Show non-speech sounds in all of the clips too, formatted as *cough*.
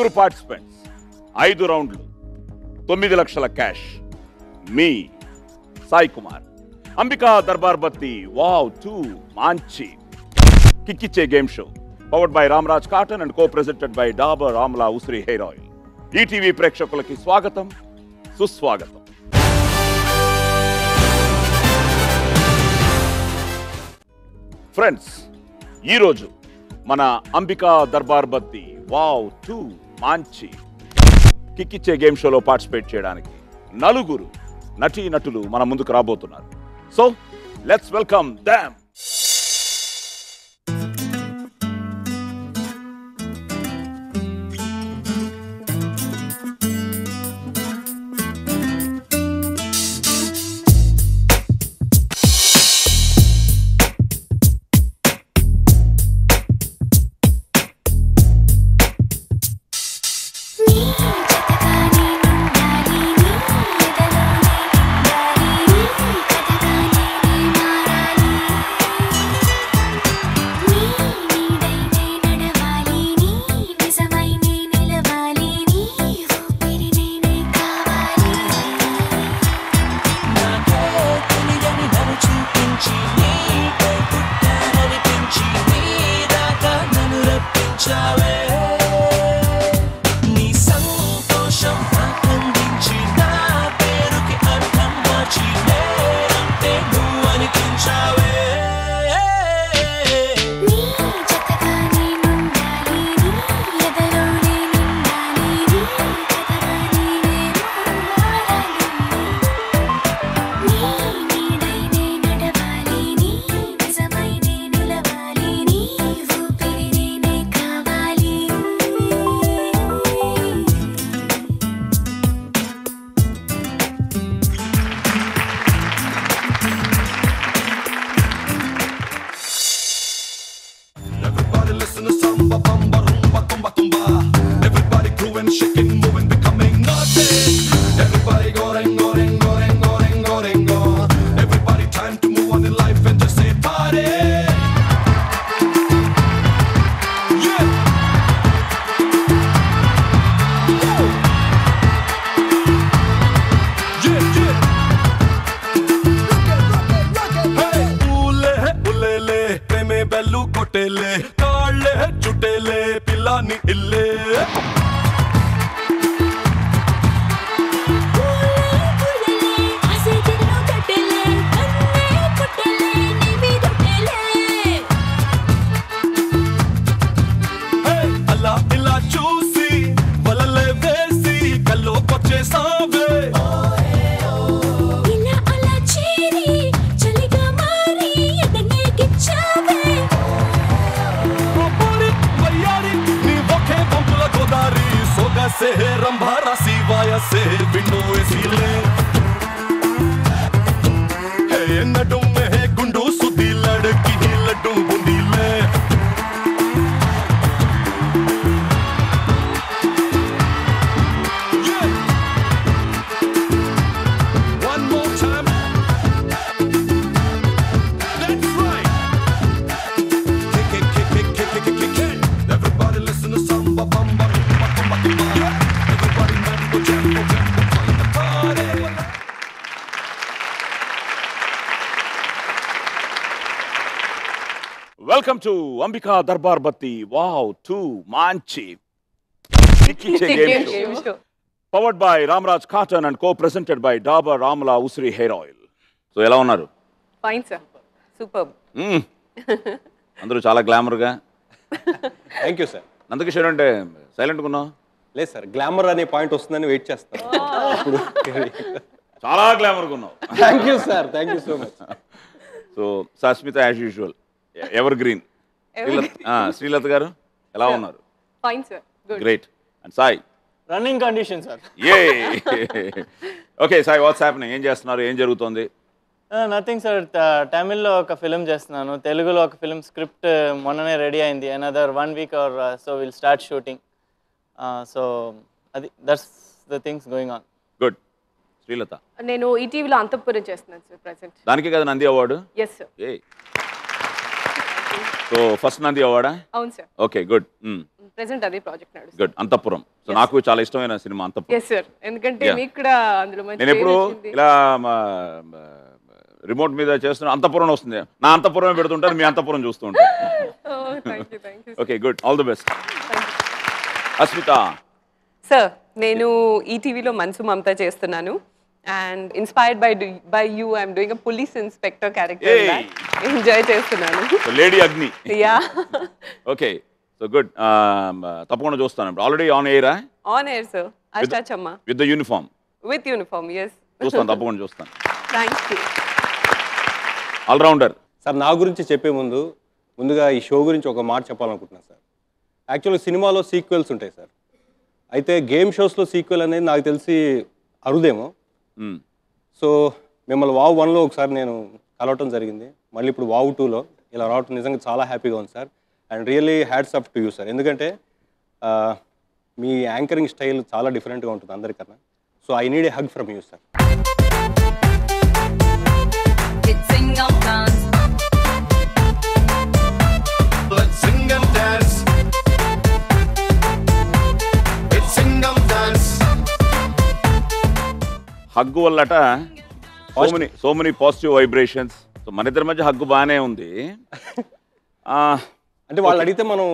నలుగురు పార్టిసిపెంట్స్ ఐదు రౌండ్లు తొమ్మిది లక్షల క్యాష్ మీ సాయి కుమార్ అంబికా దర్బార్ బత్తి వావ్ టూ మాంచి. కిక్కిచ్చే game show powered by Ramraj cotton and co presented by Dabur Amla ఉసిరి హెయిర్ ఆయిల్. ఈటీవీ ప్రేక్షకులకి స్వాగతం సుస్వాగతం. ఫ్రెండ్స్ ఈరోజు మన అంబికా దర్బార్ బత్తి వావ్ టూ మాంచి కిక్కిచ్చే గేమ్ షోలో పార్టిసిపేట్ చేయడానికి నలుగురు నటీ నటులు మన ముందుకు రాబోతున్నారు. సో లెట్స్ వెల్కమ్ దామ్ se vino Ambika Darbar Bathi wow two మాంచి. Powered by Ramraj cotton and co presented by Dabur Amla ఉసిరి హెయిర్ ఆయిల్ సో ఎలా ఉన్నారు? Fine sir super. అందరూ చాలా గ్లామర్గా థ్యాంక్ యూ సార్ నందకిషోర్ అంటే సైలెంట్గా ఉన్నావు లేదు సార్ గ్లామర్ అనే పాయింట్ వస్తుందని వెయిట్ చేస్తాను. ఇప్పుడు చాలా గ్లామర్గా ఉన్నావు thank you sir thank you so much so Sasmita as usual evergreen Srilatha garu ఎలా ఉన్నారు? Fine sir good great and Sai running condition sir A okay Sai what's happening ఏం చేస్తున్నారు? ఏం జరుగుతోంది? నథింగ్ సార్ తమిళ్ళో ఒక ఫిలిం చేస్తున్నాను. తెలుగులో ఒక ఫిలిం స్క్రిప్ట్ మొన్ననే రెడీ అయింది. Another one week or so will start shooting so అది that's the things going on good Srilatha నేను ఈటీవీలో అంతఃపురం చేస్తున్నాను సార్ ప్రజెంట్ దానికే కదా నంది అవార్డు? ఎస్ సార్ ఏ సో ఫస్ట్ నంది అవార్డా అవును సార్ ఓకే గుడ్ ప్రెసెంట్ అదే ప్రాజెక్ట్ నడుస్తుంది. గుడ్ అంతఃపురం సో నాకు చాలా ఇష్టమైన సినిమా అంతఃపురం ఎస్ సార్ ఎందుకంటే. మీకు కూడా అందులో మంచి నేను ఎప్పుడు. ఇలా రిమోట్ మీద చేస్తున్న అంతఃపురం వస్తుంది. నా అంతఃపురం పెడుతుంటారు మీ అంతఃపురం చూస్తూ ఉంటారు. *laughs* Thank you, thank you. Okay good all the best Asmita sir నేను ఈటీవీలో మనసు మమత చేస్తున్నాను. And inspired by by you I'm doing a police inspector character. Enjoy చేస్తున్నాను. Lady Agni ya okay so good తప్పకుండా చూస్తాను. Already on ఎయిరా on air sir Ashtachamma with the uniform with uniform yes చూస్తాను తప్పకుండా చూస్తాను. Thank you allrounder sir నా గురించి చెప్పే ముందు ముందుగా ఈ షో గురించి ఒక మాట చెప్పాలనుకుంటున్నాను సార్ యాక్చువల్గా సినిమాలో సీక్వెల్స్ ఉంటాయి సార్ అయితే గేమ్ షోస్లో సీక్వెల్ అనేది నాకు తెలిసి అరుదేమో. సో మిమ్మల్ని వావ్ వన్లో ఒకసారి నేను కలవటం జరిగింది. మళ్ళీ ఇప్పుడు వావ్ టూలో ఇలా రావటం నిజంగా చాలా హ్యాపీగా ఉంది sir. And really hats off to you sir. ఎందుకంటే మీ యాంకరింగ్ స్టైల్ చాలా డిఫరెంట్గా ఉంటుంది అందరికన్నా. So I need a hug from you sir. Let's sing and dance. It's sing and dance. Hug వల్లట so many so many positive vibrations so మన ఇద్దరి మధ్య hug బాగానే ఉంది. అంటే వాళ్ళు అడిగితే మనం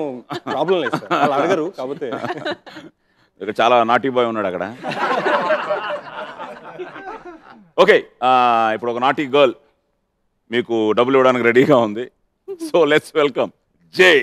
ప్రాబ్లం లేదు సార్. వాళ్ళు అడగరు కాకపోతే. ఇక్కడ చాలా నాటీ బాయ్ ఉన్నాడు అక్కడ. ఓకే ఇప్పుడు ఒక నాటీ గర్ల్ మీకు డబ్బులు ఇవ్వడానికి రెడీగా ఉంది. So let's welcome Jai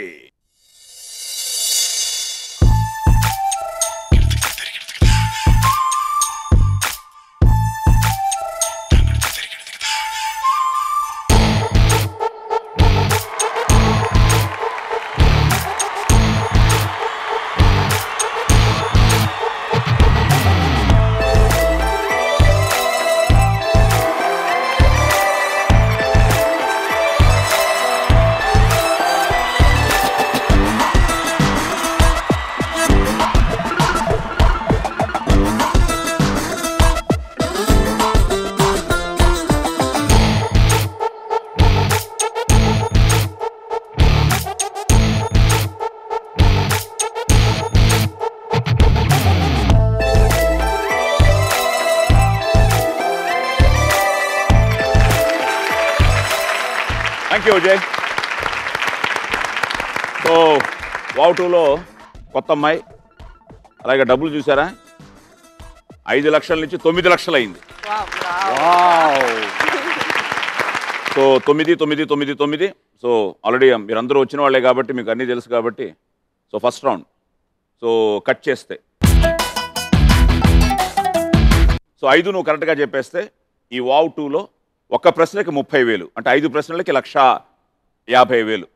thank so wow టూలో కొత్త అమ్మాయి అలాగే డబ్బులు చూసారా? ఐదు లక్షల నుంచి తొమ్మిది లక్షలు అయింది. సో తొమ్మిది తొమ్మిది తొమ్మిది తొమ్మిది. సో ఆల్రెడీ మీరందరూ వచ్చిన వాళ్ళే కాబట్టి మీకు అన్నీ తెలుసు కాబట్టి so first round. So cut చేస్తే. సో ఐదు నువ్వు కరెక్ట్గా చెప్పేస్తే ఈ వావ్ టూలో ఒక్క ప్రశ్నకి ముప్పై వేలు. అంటే ఐదు ప్రశ్నలకి లక్ష యాభై వేలు.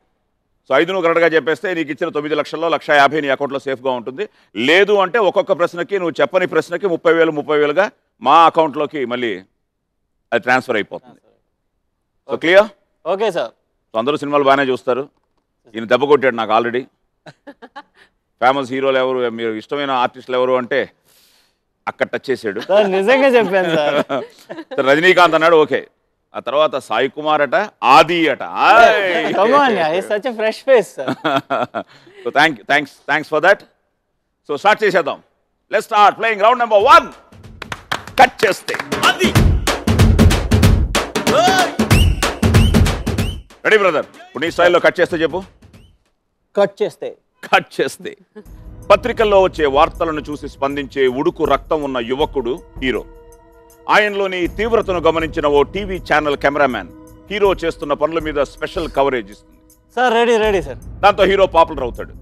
సో ఐదు నువ్వు కరెక్ట్గా చెప్పేస్తే నీకు ఇచ్చిన తొమ్మిది లక్షల్లో లక్ష యాభై నీ అకౌంట్లో సేఫ్గా ఉంటుంది. లేదు అంటే ఒక్కొక్క ప్రశ్నకి నువ్వు చెప్పని ప్రశ్నకి ముప్పై వేలు ముప్పై వేలుగా మా అకౌంట్లోకి మళ్ళీ అది ట్రాన్స్ఫర్ అయిపోతుంది. So clear? Okay sir. So అందరూ సినిమాలు బాగానే చూస్తారు. ఈయన దెబ్బ కొట్టాడు నాకు ఆల్రెడీ. ఫేమస్ హీరోలు ఎవరు మీరు ఇష్టమైన ఆర్టిస్టులు ఎవరు అంటే అక్కడ టచ్ చేసాడు నిజంగా చెప్పాను *laughs* సార్ రజనీకాంత్ అన్నాడు ఓకే. ఆ తర్వాత సాయి కుమార్ అట ఆది అట. Fresh face sir so thank thanks thanks for that so start చేసేద్దాం. Let start playing round number one cut చేస్తే. అది. రెడీ బ్రదర్ ఇప్పుడు నీ స్టైల్లో కట్ చేస్తే చెప్పు. కట్ చేస్తే. కట్ చేస్తే. పత్రికల్లో వచ్చే వార్తలను చూసి స్పందించే ఉడుకు రక్తం ఉన్న యువకుడు హీరో. ఆయనలోని తీవ్రతను గమనించిన ఓ టీవీ ఛానల్ కెమెరామ్యాన్ హీరో చేస్తున్న పనుల మీద స్పెషల్ కవరేజ్ ఇస్తుంది. Sir ready ready sir. దాంతో హీరో పాపులర్ అవుతాడు.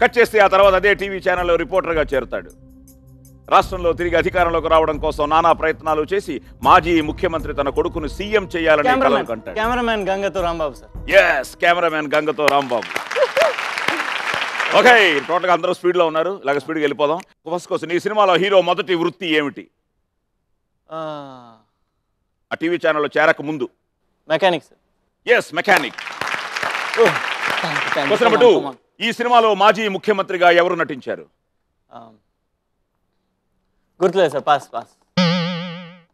కట్ చేస్తే ఆ తర్వాత అదే టీవీ ఛానల్లో రిపోర్టర్గా చేరుతాడు. రాష్ట్రంలో తిరిగి అధికారంలోకి రావడం కోసం నానా ప్రయత్నాలు చేసి మాజీ ముఖ్యమంత్రి తన కొడుకును సీఎం చేయాలని కెమెరామెన్ గంగతో రాంబాబు సార్. ఎస్ కెమెరామెన్ గంగతో రాంబాబు. ఓకే టోటల్గా అందరూ స్పీడ్లో ఉన్నారు. ఇలాగ స్పీడ్గా వెళ్ళిపోదాం. ఫస్ట్ క్వశ్చన్ ఈ సినిమాలో హీరో మొదటి వృత్తి ఏమిటి? ఆ. టీవీ ఛానల్లో చేరక ముందు. Mechanic sir yes mechanic question number two ఈ సినిమాలో మాజీ ముఖ్యమంత్రిగా ఎవరు నటించారు? గుర్తులేదు సార్ పాస్ పాస్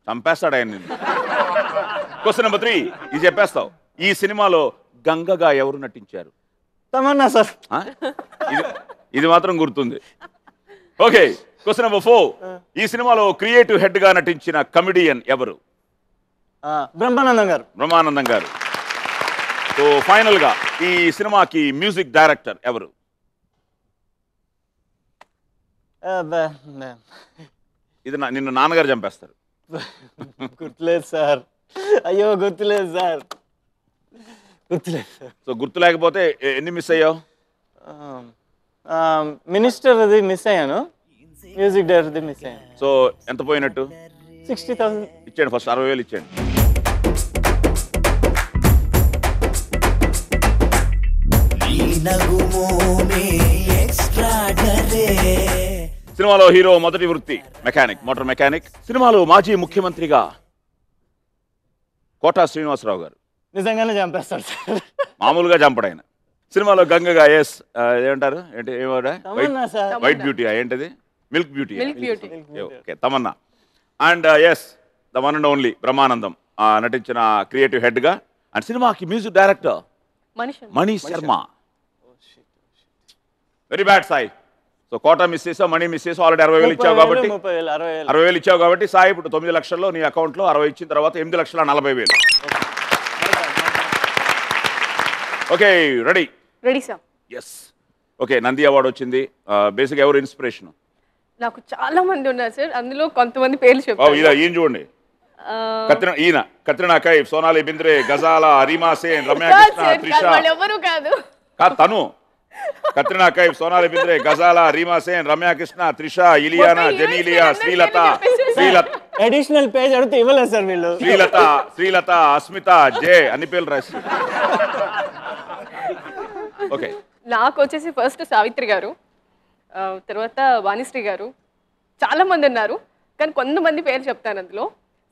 చంపేస్తాడు ఆయన క్వశ్చన్ నెంబర్ త్రీ ఇది చెప్పేస్తావు. ఈ సినిమాలో గంగగా ఎవరు నటించారు? తమన్నా సార్ ఇది మాత్రం గుర్తుంది. ఓకే క్వశ్చన్ నెంబర్ ఫోర్ ఈ సినిమాలో క్రియేటివ్ హెడ్గా నటించిన కమిడియన్ ఎవరు? బ్రహ్మానందం గారు. బ్రహ్మానందం గారు. సో ఫైనల్గా ఈ సినిమాకి మ్యూజిక్ డైరెక్టర్ ఎవరు? ఇది నిన్ను నాన్నగారు చంపేస్తారు. గుర్తులేదు సార్. అయ్యో గుర్తులేదు సార్. గుర్తులేదు సార్. సో గుర్తు లేకపోతే ఎన్ని మిస్ అయ్యావు? మినిస్టర్ అది మిస్ అయ్యాను. మ్యూజిక్ డైరెక్టర్ది మిస్ అయ్యాను. సో ఎంత పోయినట్టు? సిక్స్టీ థౌసండ్ ఇచ్చేయండి ఫస్ట్ అరవై వేలు ఇచ్చేయండి. సినిమాలో హీరో మొదటి వృత్తి మెకానిక్ మోటార్ మెకానిక్. సినిమాలో మాజీ ముఖ్యమంత్రిగా కోటా శ్రీనివాసరావు గారు. నిజంగానే చంపేస్తాడు సార్. మామూలుగా చంపడాయన. సినిమాలో గంగగా ఎస్ ఏమంటారు? ఏంటి వైట్ బ్యూటీ ఏంటది? Milk beauty. Okay Tamannaah and yes the one and only Brahmanandam ఆ, నటించిన క్రియేటివ్ హెడ్గా అండ్ సినిమాకి music director Mani Sharma very bad Sai so Kota miss చేసావు మనీ మిస్ చేసావు ఆల్రెడీ అరవై వేలు ఇచ్చావు కాబట్టి. అరవై వేలు. అరవై వేలు ఇచ్చావు కాబట్టి సాయి ఇప్పుడు తొమ్మిది లక్షల్లో నీ అకౌంట్లో అరవై ఇచ్చిన తర్వాత ఎనిమిది లక్షల నలభై వేలు. Okay ready. Ready sir yes okay Nandi award వచ్చింది. బేసిక్ ఎవరు ఇన్స్పిరేషన్ నాకు చాలా మంది ఉన్నారు సార్. అందులో కొంతమంది పేర్లు చెప్తాను ఇలా ఈయన చూడండి. కత్రినా ఈయన కత్రినా కైఫ్ సోనాలి బింద్రే గజాల అరీమా సేన్ రమ్య కృష్ణ త్రిష. ఎవరు కాదు. కాదు తను. కత్రినా కైఫ్ సోనాలి బింద్రే గజాల రీమా సేన్ రమ్య కృష్ణ త్రిష ఇలియానా జెనీలియా శ్రీలత శ్రీలత అడిషనల్ పేజ్ అడిగితే ఇవ్వలేదు సార్ వీళ్ళు. శ్రీలత శ్రీలత అస్మిత జే అన్ని పేర్లు రాసి. *laughs* ఓకే. నాకు వచ్చేసి ఫస్ట్ సావిత్రి గారు. తర్వాత వాణిశ్రీ గారు. చాలా మంది ఉన్నారు కానీ కొంతమంది పేరు చెప్తాను అందులో.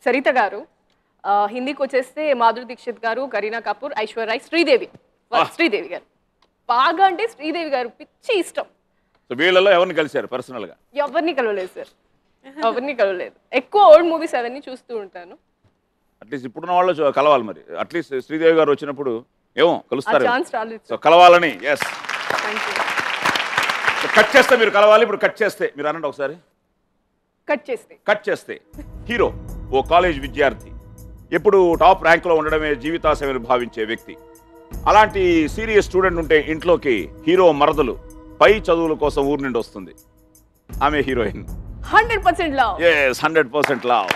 సరిత గారు హిందీకి వచ్చేస్తే మాధురి దీక్షిత్ గారు కరీనా కపూర్ ఐశ్వర్య శ్రీదేవి. శ్రీదేవి గారు. బాగా అంటే శ్రీదేవి గారు పిచ్చి ఇష్టం. సో వీళ్ళలో ఎవరిని కలిశారు పర్సనల్గా ఎవరిని కలవలేదు సార్. ఎవరిని కలవలేదు. ఎక్కువ ఓల్డ్ మూవీస్ అవన్నీ చూస్తూ ఉంటాను. అట్లీస్ట్ ఇప్పుడున్న వాళ్ళు కలవాలి మరి. అట్లీస్ట్ శ్రీదేవి గారు వచ్చినప్పుడు ఏమో కలుస్తారు కలవాలని ఎస్ థ్యాంక్ యూ కట్ చేస్తే మీరు కలవాలి ఇప్పుడు కట్ చేస్తే. మీరు అనండి ఒకసారి. కట్ చేస్తే. కట్ చేస్తే. హీరో ఓ కాలేజ్ విద్యార్థి. ఎప్పుడు టాప్ ర్యాంక్లో ఉండడమే జీవితాశయమని భావించే వ్యక్తి. అలాంటి సీరియస్ స్టూడెంట్ ఉంటే ఇంట్లోకి హీరో మరదలు. పై చదువుల కోసం ఊరి నుండి వస్తుంది. ఆమె heroine. Hundred percent love yes hundred percent love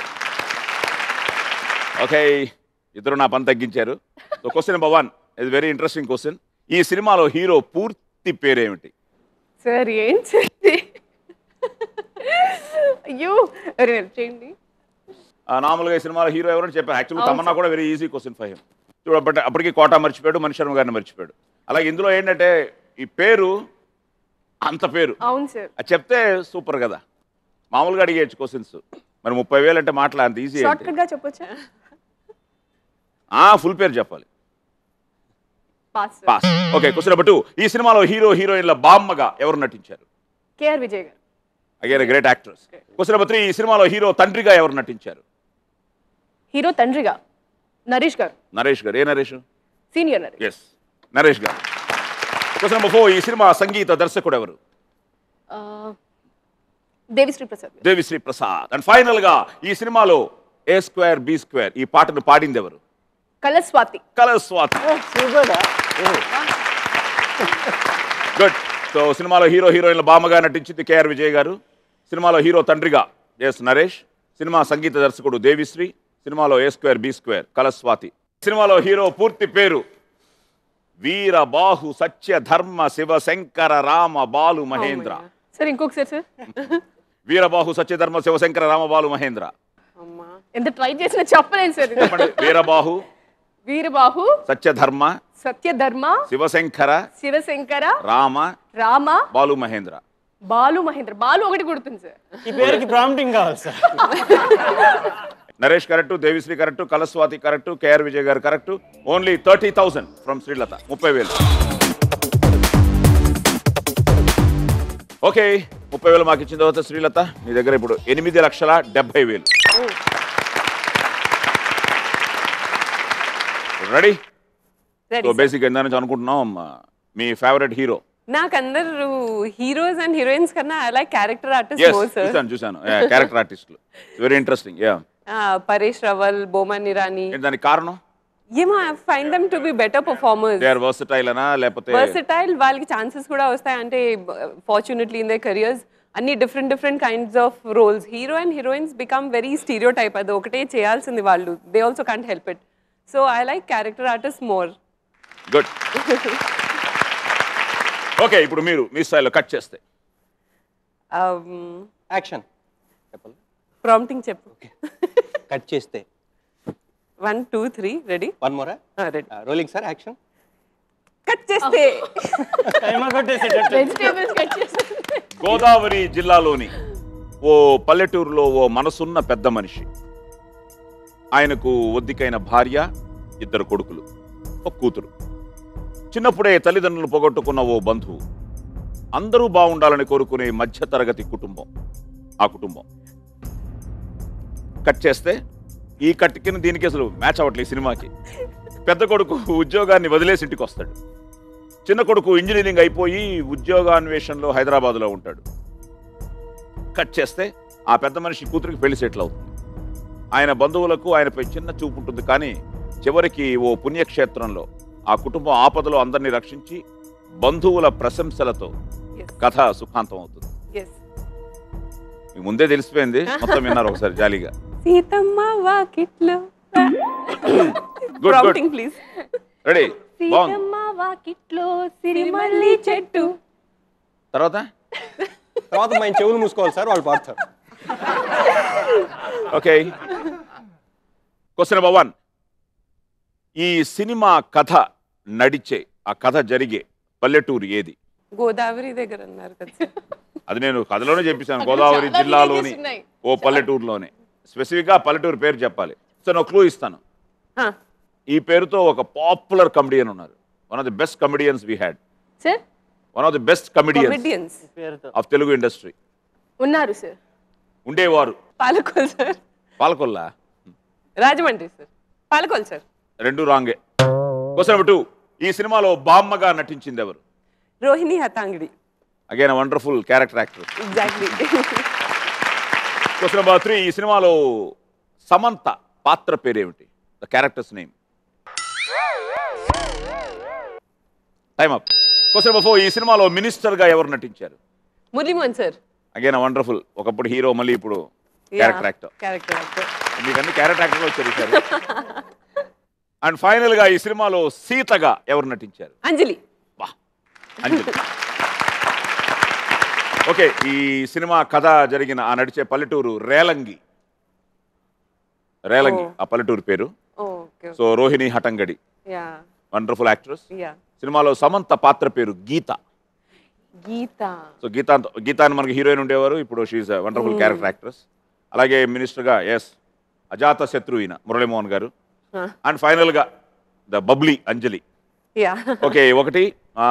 okay ఇద్దరు నా పని తగ్గించారు. క్వశ్చన్ నెంబర్ వన్ ఇది వెరీ ఇంట్రెస్టింగ్ క్వశ్చన్ ఈ సినిమాలో హీరో పూర్తి పేరేమిటి? సార్ ఏం చేయండి? అయ్యో అరే help చేయండి. ఆ, మామూలుగా ఈ సినిమాలో హీరో ఎవరని చెప్పాను. యాక్చువల్లీ తమన్నా కూడా వెరీ ఈజీ క్వశ్చన్ హిమ్ చూడ బట్ అప్పటికి కోట మర్చిపోయాడు మణి శర్మ గారిని మర్చిపోయాడు. అలాగే ఇందులో ఏంటంటే ఈ పేరు అంత పేరు. అవును సార్. అది చెప్తే సూపర్ కదా. మామూలుగా అడిగేయచ్చు క్వశ్చన్స్ మరి ముప్పై వేలు అంటే మాటలు? అంత ఈజీ చెప్పొచ్చా? ఫుల్ పేరు చెప్పాలి. Pass pass okay question number two ఈ సినిమాలో హీరో హీరోయిన్ల బామ్మగా ఎవరు నటించారు? KR Vijay garu. Again great actress question number three ఈ సినిమాలో హీరో తండ్రిగా ఎవరు నటించారు? హీరో తండ్రిగా నరేష్ గారు. నరేష్ గారు. ఏ Naresh? Senior Naresh. Yes Naresh garu. Question number four ఈ సినిమా సంగీత దర్శకుడు ఎవరు? దేవిశ్రీ ప్రసాద్. దేవిశ్రీ ప్రసాద్. అండ్ ఫైనల్గా ఈ సినిమాలో ఏ స్క్వేర్ బి స్క్వేర్ ఈ పాటను పాడింది ఎవరు? Colour Swathi colour Swathi super good so సినిమాలో హీరో హీరోయిన్ల బామ్మగా నటించింది కేఆర్ విజయ్ గారు. సినిమాలో హీరో తండ్రిగా ఎస్ నరేష్. సినిమా సంగీత దర్శకుడు దేవిశ్రీ. సినిమాలో A square B square colour Swathi సినిమాలో హీరో పూర్తి పేరు వీర బాహు సత్య ధర్మ శివ శంకర రామ బాలు మహేంద్ర. సార్ ఇంకొకసారి సార్ వీరబాహు సత్యధర్మ శివశంకర రామబాలు మహేంద్ర. అమ్మా. ఎంత ట్రై చేసినా చెప్పలేను సార్ వీరబాహు వీరబాహు సత్యధర్మ సత్యధర్మ శివశంకర శివశంకర రామ రామ బాలు మహేంద్ర. బాలు మహేంద్ర. బాలు ఒకటి గుర్తుంది సార్. ఈ పేరుకి ప్రాంప్టింగ్ కావాలి sir. Naresh correct Devi Sri correct Kalaswathi correct KR Vijay garu correct. Only thirty thousand from Srilatha ముప్పై వేలు. ఓకే ముప్పై వేలు మాకు ఇచ్చిన తర్వాత శ్రీలత మీ దగ్గర ఇప్పుడు ఎనిమిది లక్షల డెబ్బై వేలు. రెడీ సో బేసిక్ ఇందా నుంచి అనుకుంటున్నాం మీ ఫేవరెట్ హీరో నాకు అందరు హీరోస్ అండ్ హీరోయిన్స్ కన్నా ఐ లైక్ క్యారెక్టర్ ఆర్టిస్ట్ చూసాను చూసాను క్యారెక్టర్ ఆర్టిస్టులు very interesting ya Paresh Rawal Boman Irani దానికి కారణం? ఏమో I find them to be better performers they are versatile అనా లేకపోతే వర్సటైల్ వాళ్ళకి ఛాన్సెస్ కూడా వస్తాయి. అంటే ఫార్చునేట్లీ ఇన్ దే కెరియర్స్ అన్ని different different kinds of roles hero and heroines become very stereotype అది ఒకటే చేయాల్సింది వాళ్ళు. They also can't help it so I like character artist more good okay ఇప్పుడు మీరు మీ స్టైల్లో కట్ చేస్తే. యాక్షన్ చెప్పాలి ప్రాంప్టింగ్ చెప్పు. కట్ చేస్తే. One two three ready one మోరా ready rolling sir action cut చేస్తే. గోదావరి జిల్లాలోని ఓ పల్లెటూరులో ఓ మనసున్న పెద్ద మనిషి. ఆయనకు ఒద్దికైన భార్య ఇద్దరు కొడుకులు. ఒక కూతురు. చిన్నప్పుడే తల్లిదండ్రులు పోగొట్టుకున్న ఓ బంధువు. అందరూ బాగుండాలని కోరుకునే మధ్యతరగతి కుటుంబం. ఆ కుటుంబం. కట్ చేస్తే ఈ కట్టికిన దీనికి అసలు మ్యాచ్ అవ్వట్లేదు సినిమాకి. పెద్ద కొడుకు ఉద్యోగాన్ని వదిలేసి ఇంటికి వస్తాడు చిన్న కొడుకు ఇంజనీరింగ్ అయిపోయి ఉద్యోగాన్వేషణలో హైదరాబాద్లో ఉంటాడు. కట్ చేస్తే ఆ పెద్ద మనిషి కూతురికి పెళ్ళి సెటిల్ అవుతుంది. ఆయన బంధువులకు ఆయనపై చిన్న చూపు ఉంటుంది కానీ చివరికి ఓ పుణ్యక్షేత్రంలో ఆ కుటుంబం ఆపదలో అందరినీ రక్షించి బంధువుల ప్రశంసలతో కథ సుఖాంతం అవుతుంది. ముందే తెలిసిపోయింది. మొత్తం విన్నారు ఒకసారి జాలీగా. Seethamma Vakitlo. Good good please ready Seethamma Vakitlo Sirimalle Chettu. తర్వాత? తర్వాత మన చెవులు మూసుకోవాలి సార్ వాళ్ళు పాడతారు. ఓకే క్వశ్చన్ నెంబర్ వన్ ఈ సినిమా కథ నడిచే ఆ కథ జరిగే పల్లెటూరు ఏది? గోదావరి దగ్గర అన్నారు కదా. అది నేను కథలోనే చెప్పేశాను గోదావరి జిల్లాలోని. ఓ పల్లెటూరులోనే. స్పెసిఫిక్గా పల్లెటూరు పేరు చెప్పాలి. సో నేను క్లూ ఇస్తాను. ఈ పేరుతో ఒక పాపులర్ కమెడియన్ ఉన్నారు. One of the best comedians we had sir? One of the best comedians of Telugu industry ఉన్నారు సార్. ఉండేవారు. పాలకోల్ సార్. పాలకొల్లా? రాజమండ్రి సార్. పాలకోల్ సార్. రెండు రాంగే. క్వశ్చన్ నెంబర్ టూ ఈ సినిమాలో బామ్మగా నటించింది ఎవరు Rohini Hattangadi. Again wonderful character actor exactly question number three ఈ సినిమాలో సమంత పాత్ర పేరేమిటి? The characters name time up question number four ఈ సినిమాలో మినిస్టర్గా ఎవరు నటించారు? మురళీమోహన్ సార్. అగైన్ వండర్ఫుల్ ఒకప్పుడు హీరో మళ్ళీ ఇప్పుడు క్యారెక్టర్ యాక్టర్ క్యారెక్టర్ యాక్టర్ మీకు అన్ని క్యారెక్టర్ యాక్టర్ వచ్చారు *laughs* అండ్ ఫైనల్గా ఈ సినిమాలో సీతగా ఎవరు నటించారు? అంజలి. ఓకే ఈ సినిమా కథ జరిగిన ఆ నడిచే పల్లెటూరు రేలంగి. రేలంగి ఆ పల్లెటూరు పేరు. సో రోహిణి హటంగడి. Wonderful actress. సినిమాలో సమంత పాత్ర పేరు గీత. గీత. సో గీత గీత అని మనకి హీరోయిన్ ఉండేవారు. ఇప్పుడు షీఈ్ వండర్ఫుల్ క్యారెక్టర్ యాక్ట్రెస్ అలాగే మినిస్టర్గా ఎస్ అజాత శత్రువిన మురళీమోహన్ గారు. అండ్ ఫైనల్గా the bubbly Anjali ya okay ఒకటి ఆ,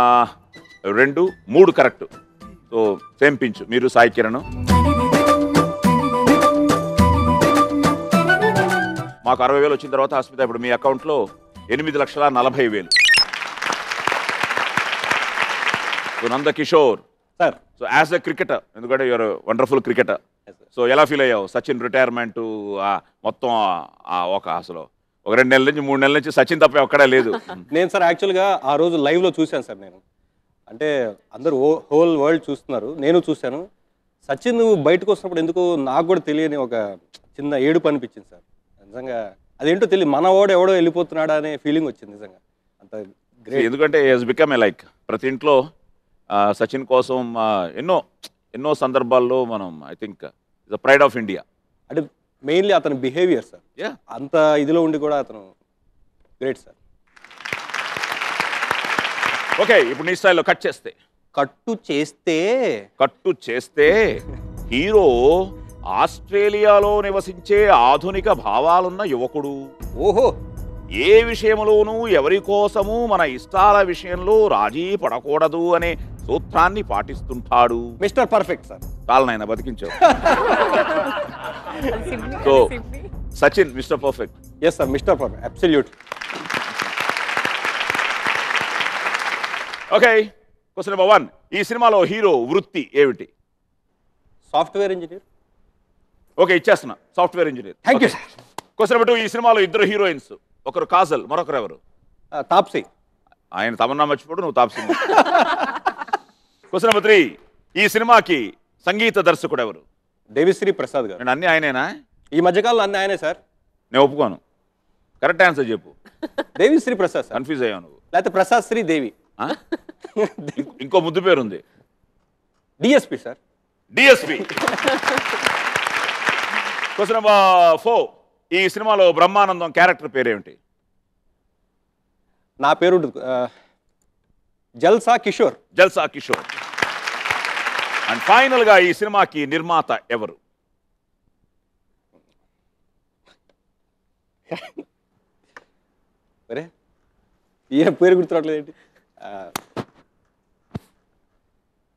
రెండు మూడు కరెక్ట్ సో సేమ్ పించ్ మీరు సాయి కిరణ్. మాకు అరవై వేలు వచ్చిన తర్వాత అస్మిత ఇప్పుడు మీ అకౌంట్లో ఎనిమిది లక్షల నలభై వేలు. So Nanda Kishore sir so as a cricketer ఎందుకంటే యువర్ వండర్ఫుల్ క్రికెటర్ సో ఎలా ఫీల్ అయ్యావు? సచిన్ రిటైర్మెంట్ మొత్తం ఒక అసలు ఒక రెండు నెలల నుంచి మూడు నెలల నుంచి సచిన్ తప్ప ఒక్కడే లేదు. *laughs* నేను సార్ యాక్చువల్గా ఆ రోజు లైవ్లో చూశాను సార్ నేను. అంటే అందరూ హోల్ వరల్డ్ చూస్తున్నారు. నేను చూశాను. సచిన్ బయటకు వస్తున్నప్పుడు ఎందుకు నాకు కూడా తెలియని ఒక చిన్న ఏడుపు అనిపించింది సార్. నిజంగా అదేంటో తెలియదు. మన వాడు ఎవడో వెళ్ళిపోతున్నాడా అనే ఫీలింగ్ వచ్చింది నిజంగా. అంత గ్రేట్ ఎందుకంటే హెస్ బికమ్ ఏ లైక్ ప్రతి ఇంట్లో సచిన్ కోసం ఎన్నో ఎన్నో సందర్భాల్లో మనం I think the pride of India అంటే మెయిన్లీ అతని బిహేవియర్ సార్ యా అంత ఇదిలో ఉండి కూడా అతను గ్రేట్ సార్ ఓకే ఇప్పుడు నీ స్టైల్లో కట్ చేస్తే. కట్టు చేస్తే. కట్టు చేస్తే హీరో ఆస్ట్రేలియాలో నివసించే ఆధునిక భావాలున్న యువకుడు. ఓహో. ఏ విషయంలోనూ ఎవరి కోసము మన ఇష్టాల విషయంలో రాజీ పడకూడదు అనే సూత్రాన్ని పాటిస్తుంటాడు. Mister perfect sir. చాలు నాయన బతికించావు so Sachin mister perfect. Yes sir mister perfect absolute okay question number one. ఈ సినిమాలో హీరో వృత్తి ఏమిటి? Software engineer. Okay ఇచ్చేస్తున్నా. Software engineer. Thank you sir question number two ఈ సినిమాలో ఇద్దరు హీరోయిన్స్. ఒకరు కాజల్ మరొకరు ఎవరు? తాప్సీ. ఆయన తమన్నా మర్చిపోడు నువ్వు తాప్సి. *laughs* Question number three. ఈ సినిమాకి సంగీత దర్శకుడు ఎవరు? దేవిశ్రీ ప్రసాద్ గారు. నేను అన్ని ఆయనేనా? ఈ మధ్యకాలంలో అన్ని ఆయనే సార్. నేను ఒప్పుకోను. కరెక్ట్ ఆన్సర్ చెప్పు. దేవిశ్రీ ప్రసాద్ సార్. కన్ఫ్యూజ్ అయ్యావు నువ్వు. లేకపోతే ప్రసాద్ శ్రీ దేవి? ఇంకో- ముద్దు పేరు ఉంది DSP sir. DSP. Question number four. ఈ సినిమాలో బ్రహ్మానందం క్యారెక్టర్ పేరేమిటి? నా పేరు జల్సా కిషోర్. జల్సా కిషోర్. అండ్ ఫైనల్గా ఈ సినిమాకి నిర్మాత ఎవరు? *laughs* అరే ఈయన పేరు గుర్తురావట్లేదు ఏంటి?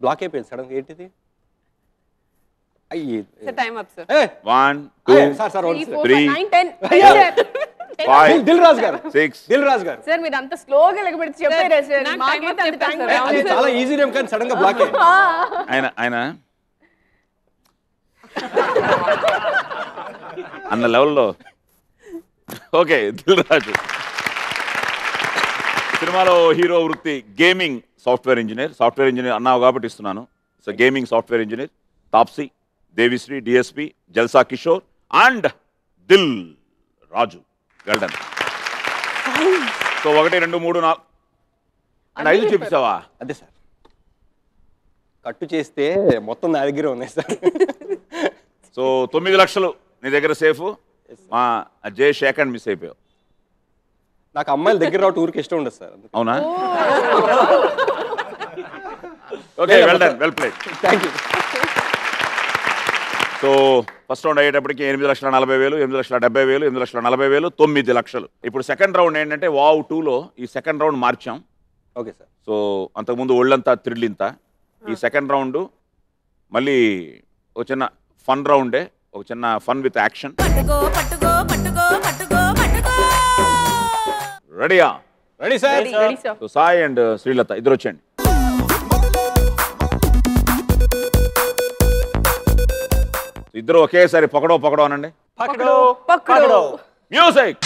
బ్లాక్ అయిపోయింది సడన్ ఏంటిది? అయ్యి time up sir one two sir sir three four Three. Nine ten five Dil Raju garu. Six Dil రాజు గారు. సార్ మీరు అంత స్లోగా లెగబెట్టి చెప్పారా సార్ నాకు మాకైతే time అంత చెప్పారు time సార్. అది లేదు. చాలా ఈజీ నేమ్ కానీ సడన్గా బ్లాక్ అయ్యింది *laughs* ఆయన ఆయన. అన్న లెవెల్లో. ఓకే దిల్ రాజు సినిమాలో హీరో వృత్తి gaming software engineer software engineer అన్నావు కాబట్టి ఇస్తున్నాను. So gaming software engineer Taapsee Devisri DSP Jalsa Kishore and Dil Raju well done so ఒకటి రెండు మూడు నాలుగు. అండ్ ఐదు చూపించావా అదే సార్. కట్టు చేస్తే మొత్తం నా దగ్గర ఉన్నాయి సార్. సో తొమ్మిది లక్షలు నీ దగ్గర సేఫ్. మా జే షేక్ అండ్ మిస్ అయిపోయావు. నాకు అమ్మాయిల దగ్గర రావటం ఊరికి ఇష్టం ఉండదు సార్. అవునా? Okay well done well played thank you so first round అయ్యేటప్పటికి ఎనిమిది లక్షల నలభై వేలు ఎనిమిది లక్షల డెబ్బై వేలు ఎనిమిది లక్షల నలభై వేలు తొమ్మిది లక్షలు. ఇప్పుడు సెకండ్ రౌండ్ ఏంటంటే వావ్ టూలో ఈ second round మార్చాం. Okay sir. So అంతకుముందు ఒళ్ళంతా థ్రిల్ ఇంత ఈ సెకండ్ రౌండ్ మళ్ళీ ఒక చిన్న ఫన్ రౌండే ఒక చిన్న ఫన్ విత్ యాక్షన్ పట్టుకో పట్టుకో పట్టుకో పట్టుకో పట్టుకో! రెడీయా ready sir ready sir so Sai and Srilatha ఇద్దరు వచ్చేయండి. ఇద్దరు ఒకేసారి పొగడో పొగడో అనండి. పక్కడు పక్కడు మ్యూజిక్.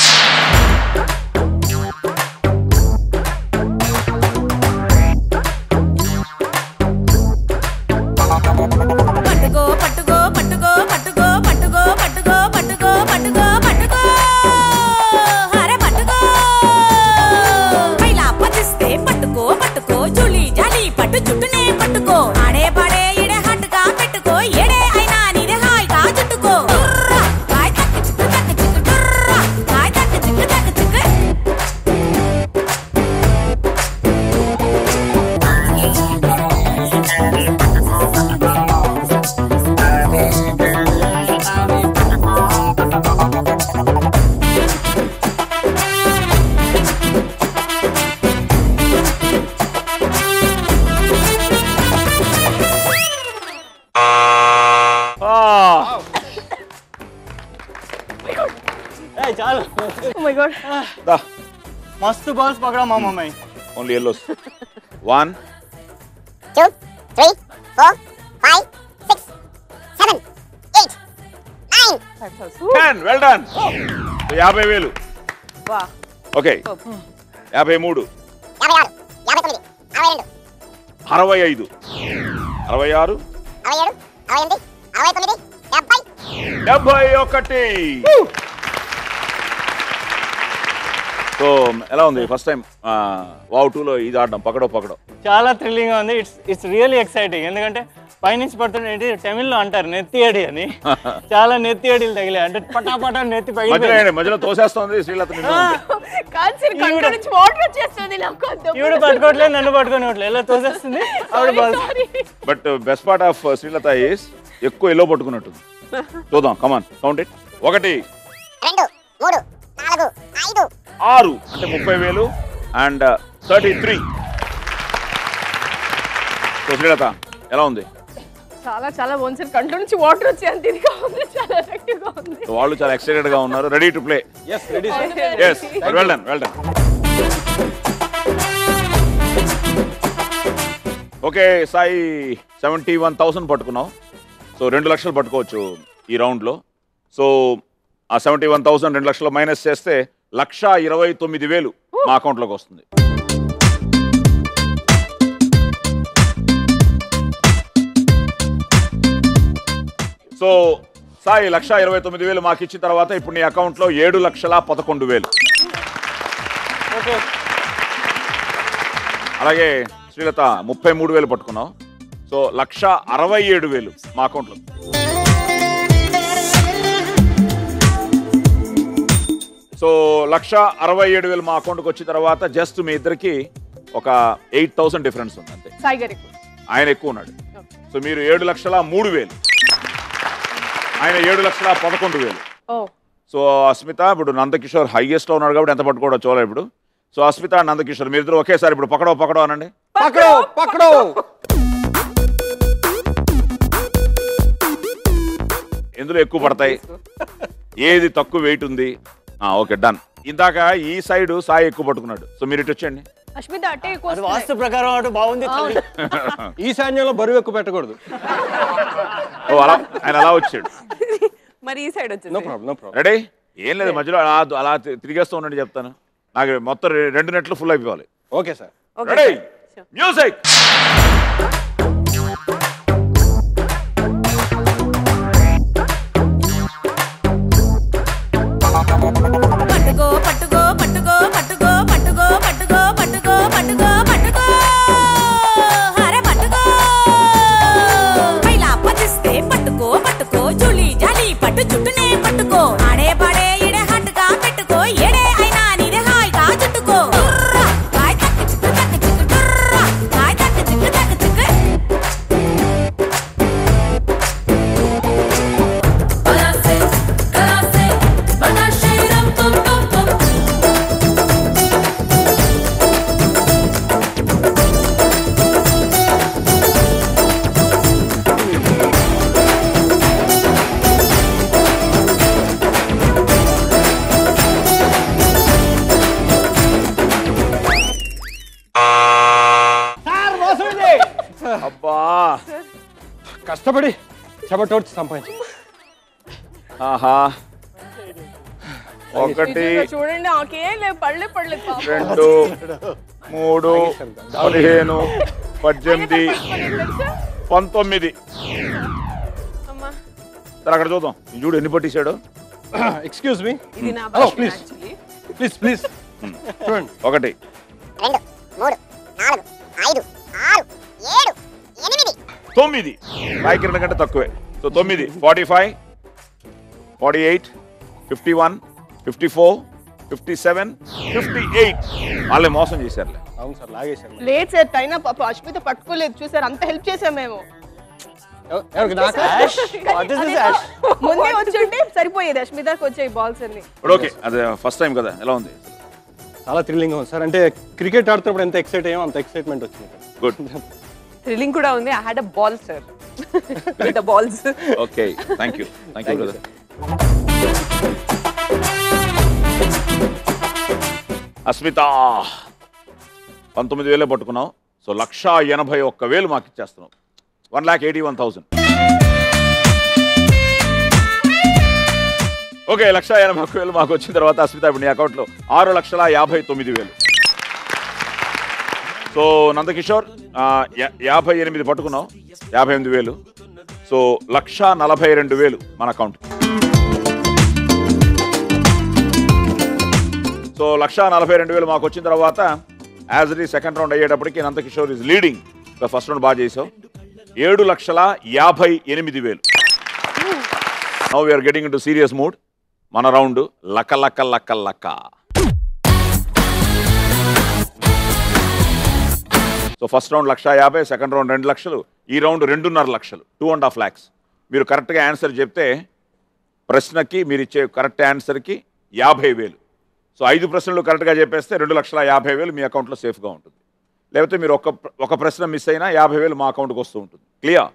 మస్తు బాల్స్ పక్కడా మా mummy only yellows one two, three, four, five, six, seven, eight, nine, ten well done యాభై వేలు. వా ఓకే యాభై మూడు. యాభై ఆరు యాభై తొమ్మిది అరవై రెండు అరవై ఐదు. అరవై ఆరు. అరవై ఏడు అరవై ఎనిమిది అరవై తొమ్మిది డెబ్బై. డెబ్బై ఒకటి. సో ఎలా ఉంది? ఫస్ట్ టైం వావ్ టూలో ఇది ఆడడం పకడో పకడో. చాలా థ్రిల్లింగ్ ఉంది. ఇట్స్ ఇట్స్ రియల్లీ ఎక్సైటింగ్ ఎందుకంటే పైనుంచి పడుతుంటే తమిళ్ళో అంటారు నెత్తి అడి అని. *laughs* చాలా నెత్తి అడిలు తగిలాయి. అంటే పటాపటా నెత్తి మధ్యలో పగిలి ఏంటి? మధ్యలో తోసేస్తుంది శ్రీలత ఈవిడ పట్టుకోవట్లేదు నన్ను పట్టుకొని ఎలా తోసేస్తుంది? But best part of Srilatha is ఎక్కువ ఎల్లో పట్టుకున్నట్టుంది. *laughs* చూద్దాం కమాన్ కౌంట్ ఇట్ ఒకటి. రెండు మూడు నాలుగు ఐదు ఆరు అంటే ముప్పై వేలు and thirty three so Srilatha ఎలా ఉంది? చాలా చాలా బాగుంది సార్ కంట్లో నుంచి వాటర్ వచ్చే అంత ఇదిగా ఉంది చాలా ఎఫెక్టివ్గా ఉంది. వాళ్ళు చాలా ఎక్సైటెడ్గా ఉన్నారు. Ready to play yes ready sir yes well done well done okay Sai seventy one thousand పట్టుకున్నాం సో రెండు లక్షలు పట్టుకోవచ్చు ఈ రౌండ్లో సో ఆ సెవెంటీ వన్ థౌసండ్ రెండు లక్షలు మైనస్ చేస్తే లక్ష ఇరవై తొమ్మిది వేలు మా అకౌంట్లోకి వస్తుంది. సో సాయి లక్ష ఇరవై తొమ్మిది వేలు మాకు ఇచ్చిన తర్వాత ఇప్పుడు నీ అకౌంట్లో ఏడు లక్షల పదకొండు వేలు. అలాగే శ్రీలత ముప్పై మూడు వేలు పట్టుకున్నాం సో లక్ష అరవై ఏడు వేలు మా అకౌంట్లో సో లక్ష అరవై ఏడు వేలు మా అకౌంట్కి వచ్చిన తర్వాత జస్ట్ మీ ఇద్దరికి ఒక ఎయిట్ థౌసండ్ డిఫరెన్స్ ఉంది అంతే. సాయి గారి ఎక్కువ. ఆయన ఎక్కువ ఉన్నాడు. సో మీరు ఏడు లక్షల మూడు వేలు. ఆయన ఏడు లక్షల పదకొండు వేలు. ఓ. సో అస్మిత ఇప్పుడు నందకిషోర్ హైయెస్ట్లో ఉన్నాడు కాబట్టి ఎంత పట్టుకోవడో చూడాలి ఇప్పుడు. సో అస్మిత నందకిషోర్ మీరు ఇద్దరు ఒకేసారి ఇప్పుడు పక్కడో పక్కడో అనండి. పక్కడో పక్కడో ఎందులో ఎక్కువ పడతాయి? ఏది తక్కువ వెయిట్ ఉంది? ఓకే డన్ ఇందాక ఈ సైడ్ సాయి ఎక్కువ పట్టుకున్నాడు. సో మీరు ఇటు వచ్చేయండి. అశ్మిత అట్టే ఎక్కువ అది వస్తున్నాయి. వాస్తు ప్రకారం అటు బాగుంది. ఈశాన్యంలో బరువు ఎక్కువ పెట్టకూడదు. ఓ అలా ఆయన అలా వచ్చాడు. మరి ఈ సైడ్ వచ్చేసి no problem no problem ready ఏం లేదు మధ్యలో అలా అలా తిరిగేస్తూ ఉండండి చెప్తాను. నాకు మొత్తం రెండు నెట్లు ఫుల్ అయిపోవాలి. Okay sir ready. మ్యూజిక్ కష్టపడి చెమటోడ్చి సంపాదించి. ఆహా. ఒకటి చూడండి నాకేం లేవు పడలే పడలేదు పాపం. రెండు మూడు పదిహేను పద్దెనిమిది పంతొమ్మిది. అమ్మా. సరే అక్కడ చూద్దాం. ఈ చూడు ఎన్ని పట్టేశాడు? ఎక్స్క్యూజ్ మీ ఇది నా హలో భాష ప్లీజ్ యాక్చువల్లీ ప్లీజ్ ప్లీజ్ చూడండి ఒకటి. రెండు మూడు నాలుగు ఐదు తొమ్మిది. సాయి కిరణ్ కంటే తక్కువే. సో తొమ్మిది. Forty five forty eight fifty one fifty four fifty seven fifty eight. వాళ్ళే మోసం చేశారులే. అవును సార్ లాగేశారు. లేట్ సార్ అయినా పాప అశ్మిత పట్టుకోలేదు. చూసారు అంత హెల్ప్ చేసాం మేము? ముందే సరిపోయేది. అశ్మితకి వచ్చాయి బాల్స్ అన్ని. ఇప్పుడు ఓకే అదే ఫస్ట్ టైం కదా ఎలా ఉంది? చాలా థ్రిల్లింగ్ ఉంది సార్. అంటే క్రికెట్ ఆడుతున్నప్పుడు ఎంత ఎక్సైట్ అయ్యామో అంత ఎక్సైట్మెంట్ వచ్చింది గుడ్ *laughs* థ్రిల్లింగ్ కూడా ఉంది. I had a ball sir with balls okay thank you thank you Thank you, *laughs* brother Asmitha పంతొమ్మిది వేలే పట్టుకున్నాం సో లక్ష ఎనభై ఒక్క వేలు మాకు ఇచ్చేస్తున్నాం one lakh eighty one thousand. Okay లక్ష ఎనభై ఒక్క వేలు మాకు వచ్చిన తర్వాత అస్మిత ఇప్పుడు నీ అకౌంట్లో ఆరు లక్షల యాభై తొమ్మిది వేలు. సో నందకిషోర్ యాభై ఎనిమిది పట్టుకున్నాం యాభై ఎనిమిది వేలు. సో లక్ష నలభై రెండు వేలు మన అకౌంట్ సో లక్ష నలభై రెండు వేలు మాకు వచ్చిన తర్వాత యాజ్ ఇట్ సెకండ్ రౌండ్ అయ్యేటప్పటికి Nandakishore is leading first round బాగా చేసావు. ఏడు లక్షల యాభై ఎనిమిది వేలు. Now we are getting into serious mood మన రౌండ్ లక్క లక్క లక్క లక్క సో ఫస్ట్ రౌండ్ లక్ష యాభై సెకండ్ రౌండ్ రెండు లక్షలు ఈ రౌండ్ రెండున్నర లక్షలు టూ అండ్ హాఫ్ ల్యాక్స్. మీరు కరెక్ట్గా ఆన్సర్ చెప్తే ప్రశ్నకి మీరు ఇచ్చే కరెక్ట్ ఆన్సర్కి యాభై వేలు. సో ఐదు ప్రశ్నలు కరెక్ట్గా చెప్పేస్తే రెండు లక్షల యాభై వేలు మీ అకౌంట్లో సేఫ్గా ఉంటుంది. లేకపోతే మీరు ఒక ఒక ప్రశ్న మిస్ అయినా యాభై వేలు మా అకౌంట్కి వస్తూ ఉంటుంది. క్లియర్?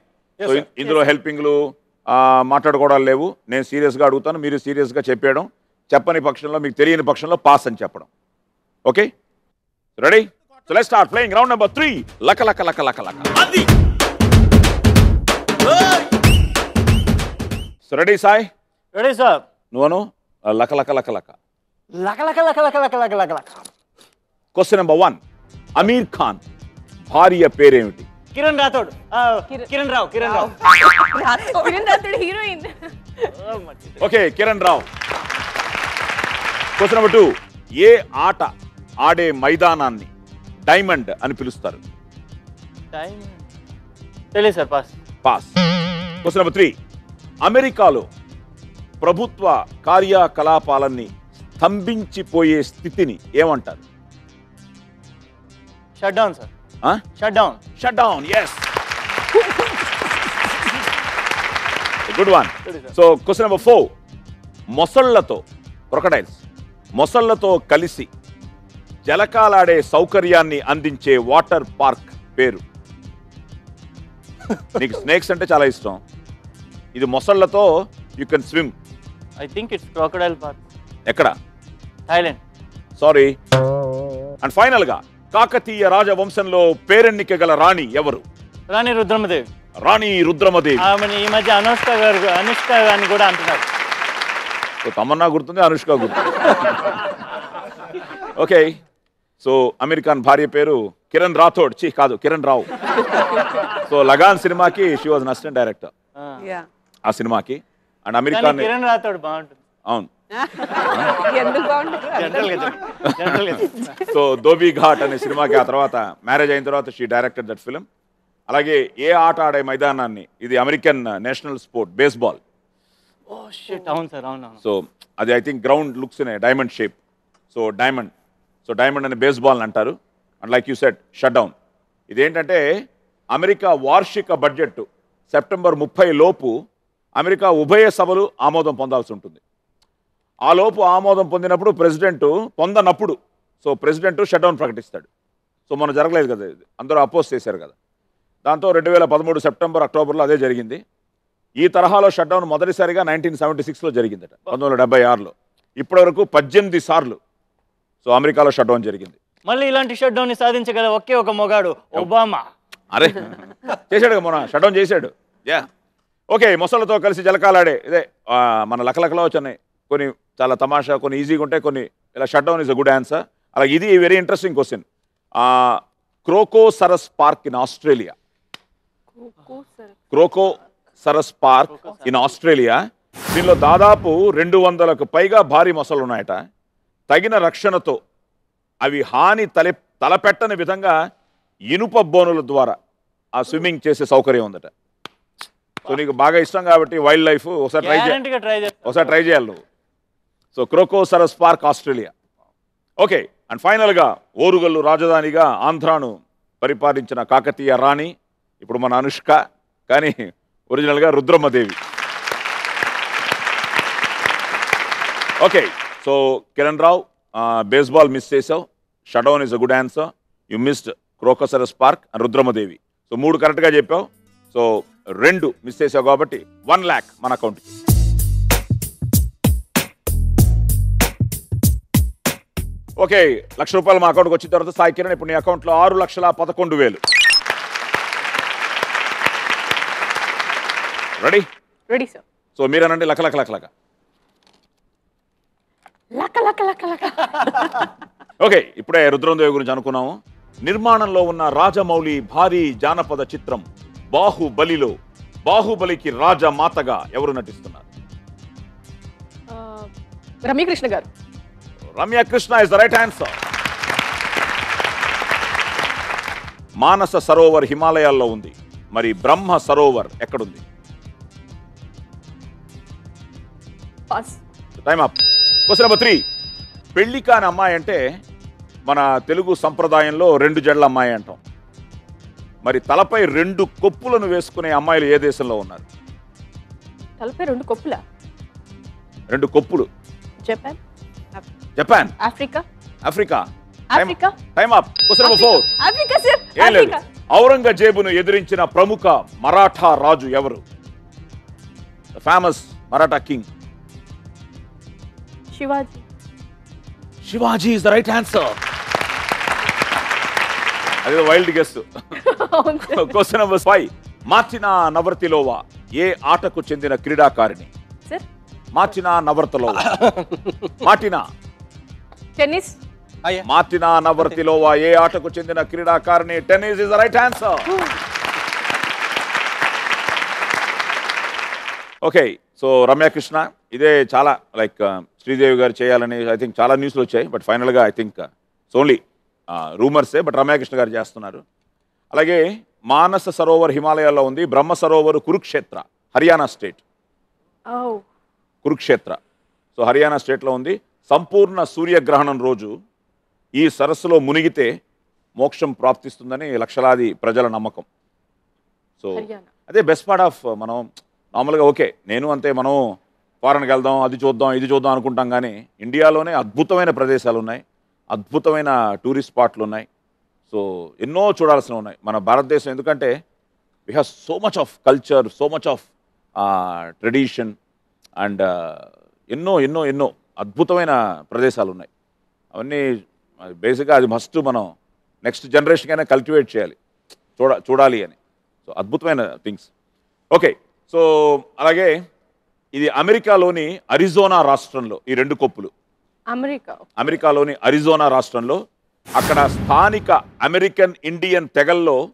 సో. ఇందులో హెల్పింగ్లు మాట్లాడుకోవడాలు లేవు. నేను సీరియస్గా అడుగుతాను మీరు సీరియస్గా చెప్పేయడం. చెప్పని పక్షంలో మీకు తెలియని పక్షంలో పాస్ అని చెప్పడం. Okay? Ready? So let's start playing round number three. Laka laka laka laka laka. Adi. So ready, Sai? Ready, sir. No, no. Uh, laka laka laka laka. Laka laka laka laka laka laka laka laka. Question number one. Amir Khan. భార్య పేరేమిటి Kiran Rathod Kiran Rao Kiran Rao Kiran Rathod heroine okay Kiran Rao question number two ఏ ఆట ఆడే మైదానాన్ని diamond అని పిలుస్తారు. Time తెలియదు sir pass. Pass. Question number three. అమెరికాలో ప్రభుత్వ కార్యకలాపాలన్నీ స్తంభించిపోయే స్థితిని ఏమంటారు? Shut down sir shut down shut down yes good one so question number four మొసళ్ళతో crocodiles మొసళ్ళతో కలిసి జలకాలాడే సౌకర్యాన్ని అందించే వాటర్ పార్క్ పేరు. *laughs* నీకు స్నేక్స్ అంటే చాలా ఇష్టం. ఇది మొసళ్ళతో you can swim. I think it's crocodile park. ఎక్కడ? థాయిలాండ్. సారీ. అండ్ ఫైనల్గా కాకతీయ రాజవంశంలో పేరెన్నిక గల రాణి ఎవరు? రాణి రుద్రమదేవి. రాణి రుద్రమదేవి. ఆమెని ఈ మధ్య అనుష్క గారు అనుష్క అని కూడా అంటున్నారు. తమన్నా గుర్తుంది అనుష్క గుర్తుంది. *laughs* ఓకే. సో అమెరికాన్ భార్య పేరు కిరణ్ రాథోడ్ చీ కాదు కిరణ్ రావు సో లగాన్ సినిమాకి she was assistant director yeah ఆ సినిమాకి అండ్ కానీ అమెరికాన్ కిరణ్ రాథోడ్ బాగుంటుంది అవును ఎందుకు బాగుంటుంది జనరల్గా జనరల్గా సో దోబీ ఘాట్ అనే సినిమాకి ఆ తర్వాత మ్యారేజ్ అయిన తర్వాత షీ డైరెక్టెడ్ దట్ ఫిలిం అలాగే ఏ ఆట ఆడే మైదానాన్ని ఇది American national sport baseball oh shit అవును సార్ అవును అవును. సో అది I think ground looks in diamond shape so diamond so diamond అనే బేస్బాల్ అంటారు. And like you set shut down ఇదేంటంటే అమెరికా వార్షిక బడ్జెట్ సెప్టెంబర్ ముప్పై లోపు అమెరికా ఉభయ సభలు ఆమోదం పొందాల్సి ఉంటుంది. ఆ లోపు ఆమోదం పొందినప్పుడు ప్రెసిడెంట్ పొందనప్పుడు సో ప్రెసిడెంట్ షట్ డౌన్ ప్రకటిస్తాడు. సో మనం జరగలేదు కదా ఇది. అందరూ అపోజ్ చేశారు కదా. దాంతో రెండు వేల పదమూడు సెప్టెంబర్ అక్టోబర్లో అదే జరిగింది. ఈ తరహాలో షట్ డౌన్ మొదటిసారిగా నైన్టీన్ సెవెంటీ సిక్స్లో జరిగిందట పంతొమ్మిది వందల డెబ్బై ఆరులో. ఇప్పటివరకు పద్దెనిమిది సార్లు సో అమెరికాలో షట్ డౌన్ జరిగింది. మళ్ళీ ఇలాంటి షట్ డౌన్ని సాధించగల ఒకే ఒక మొగాడు ఒబామా. అరే చేశాడు మొన్న షట్ డౌన్ చేశాడు. యా. ఓకే మొసళ్ళతో కలిసి జలకాలాడే ఇదే మన లకలకలో వచ్చినాయి కొన్ని చాలా తమాషా కొన్ని ఈజీగా ఉంటాయి కొన్ని ఇలా shut down is a good answer అలాగే ఇది very interesting question crocosaurus park in Australia. Crocosaurus park in Australia. దీనిలో దాదాపు రెండు వందలకు పైగా భారీ మొసలు ఉన్నాయట తగిన రక్షణతో అవి హాని తలె తలపెట్టని విధంగా ఇనుప బోనుల ద్వారా ఆ స్విమ్మింగ్ చేసే సౌకర్యం ఉందట. సో నీకు బాగా ఇష్టం కాబట్టి వైల్డ్ లైఫ్ ఒకసారి ట్రై చేయాలి ఒకసారి ట్రై చేయాలి నువ్వు. So crocosaurus park Australia. Okay and ఫైనల్గా ఓరుగల్లు రాజధానిగా ఆంధ్రాను పరిపాలించిన కాకతీయ రాణి ఇప్పుడు మన అనుష్క కానీ ఒరిజినల్గా Rudrammadevi okay. So Kiran Rao baseball miss చేసావు shutdown is a good answer you missed crocosaurus park and Rudramadevi so మూడు కరెక్ట్గా చెప్పావు. సో రెండు మిస్ చేసావు కాబట్టి వన్ ల్యాక్ మన అకౌంట్కి ఓకే లక్ష రూపాయలు మా అకౌంట్కి వచ్చిన తర్వాత సాయి కిరణ్ ఇప్పుడు నీ అకౌంట్లో ఆరు లక్షల పదకొండు వేలు. రెడీ రెడీ సార్ సో మీరేనండి? లక లక లక లక లక లక లక లక. ఓకే ఇప్పుడే రుద్రందేవి గురించి అనుకున్నాము. నిర్మాణంలో ఉన్న రాజమౌళి భారీ జానపద చిత్రం బాహుబలిలో బాహుబలికి రాజమాతగా ఎవరు నటిస్తున్నారు? Ramyakrishna garu. Ramya Krishna is the right answer Manasa Sarovar హిమాలయాల్లో ఉంది. మరి బ్రహ్మ సరోవర్ ఎక్కడుంది? అప్ క్వశ్చన్ నెంబర్ త్రీ పెళ్ళి కాని అమ్మాయి అంటే మన తెలుగు సంప్రదాయంలో రెండు జడ్ల అమ్మాయి అంటాం. మరి తలపై రెండు కొప్పులను వేసుకునే అమ్మాయిలు ఏ దేశంలో ఉన్నారు? తలపై రెండు కొప్పుల? రెండు కొప్పులు. Japan? Japan. Africa? Africa. Africa? Time up question number four Africa sir ఏం లేదు. ఆఫ్రికా. ఔరంగజేబును ఎదిరించిన ప్రముఖ మరాఠా రాజు ఎవరు? Famous Maratha king Shivaji Shivaji is the right answer అదే wild guess question number five Martina Navratilova ఏ ఆటకు చెందిన క్రీడాకారిణి? సార్ మార్చిన నవర్తలోవా మార్టినా టెన్నిస్ అయ్యా. మార్టినా నవర్తిలోవా ఏ ఆటకు చెందిన క్రీడాకారిణి? Tennis is right answer okay so Ramyakrishna ఇదే చాలా లైక్ శ్రీదేవి గారు చేయాలని ఐ థింక్ చాలా న్యూస్లు వచ్చాయి బట్ ఫైనల్గా ఐ థింక్ ఇట్స్ ఓన్లీ రూమర్సే బట్ రమ్యకృష్ణ గారు చేస్తున్నారు. అలాగే మానస సరోవర్ హిమాలయాల్లో ఉంది బ్రహ్మ సరోవర్ కురుక్షేత్ర హర్యానా స్టేట్. కురుక్షేత్ర. సో హర్యానా స్టేట్లో ఉంది. సంపూర్ణ సూర్యగ్రహణం రోజు ఈ సరస్సులో మునిగితే మోక్షం ప్రాప్తిస్తుందని లక్షలాది ప్రజల నమ్మకం. సో. అదే బెస్ట్ పార్ట్ ఆఫ్ మనం నార్మల్గా ఓకే నేను అంతే మనం ఫారెన్కి వెళ్దాం అది చూద్దాం ఇది చూద్దాం అనుకుంటాం కానీ ఇండియాలోనే అద్భుతమైన ప్రదేశాలు ఉన్నాయి. అద్భుతమైన టూరిస్ట్ స్పాట్లు ఉన్నాయి. సో ఎన్నో చూడాల్సినవి ఉన్నాయి మన భారతదేశం. ఎందుకంటే we have so much of culture so much of tradition and ఎన్నో ఎన్నో ఎన్నో అద్భుతమైన ప్రదేశాలు ఉన్నాయి. అవన్నీ బేసిక్గా అది మస్ట్ మనం నెక్స్ట్ జనరేషన్కైనా కల్టివేట్ చేయాలి. చూడ చూడాలి అని. సో అద్భుతమైన థింగ్స్ ఓకే సో అలాగే ఇది అమెరికాలోని అరిజోనా రాష్ట్రంలో ఈ రెండు కొప్పులు. అమెరికా. అమెరికాలోని అరిజోనా రాష్ట్రంలో అక్కడ స్థానిక అమెరికన్ ఇండియన్ తెగల్లో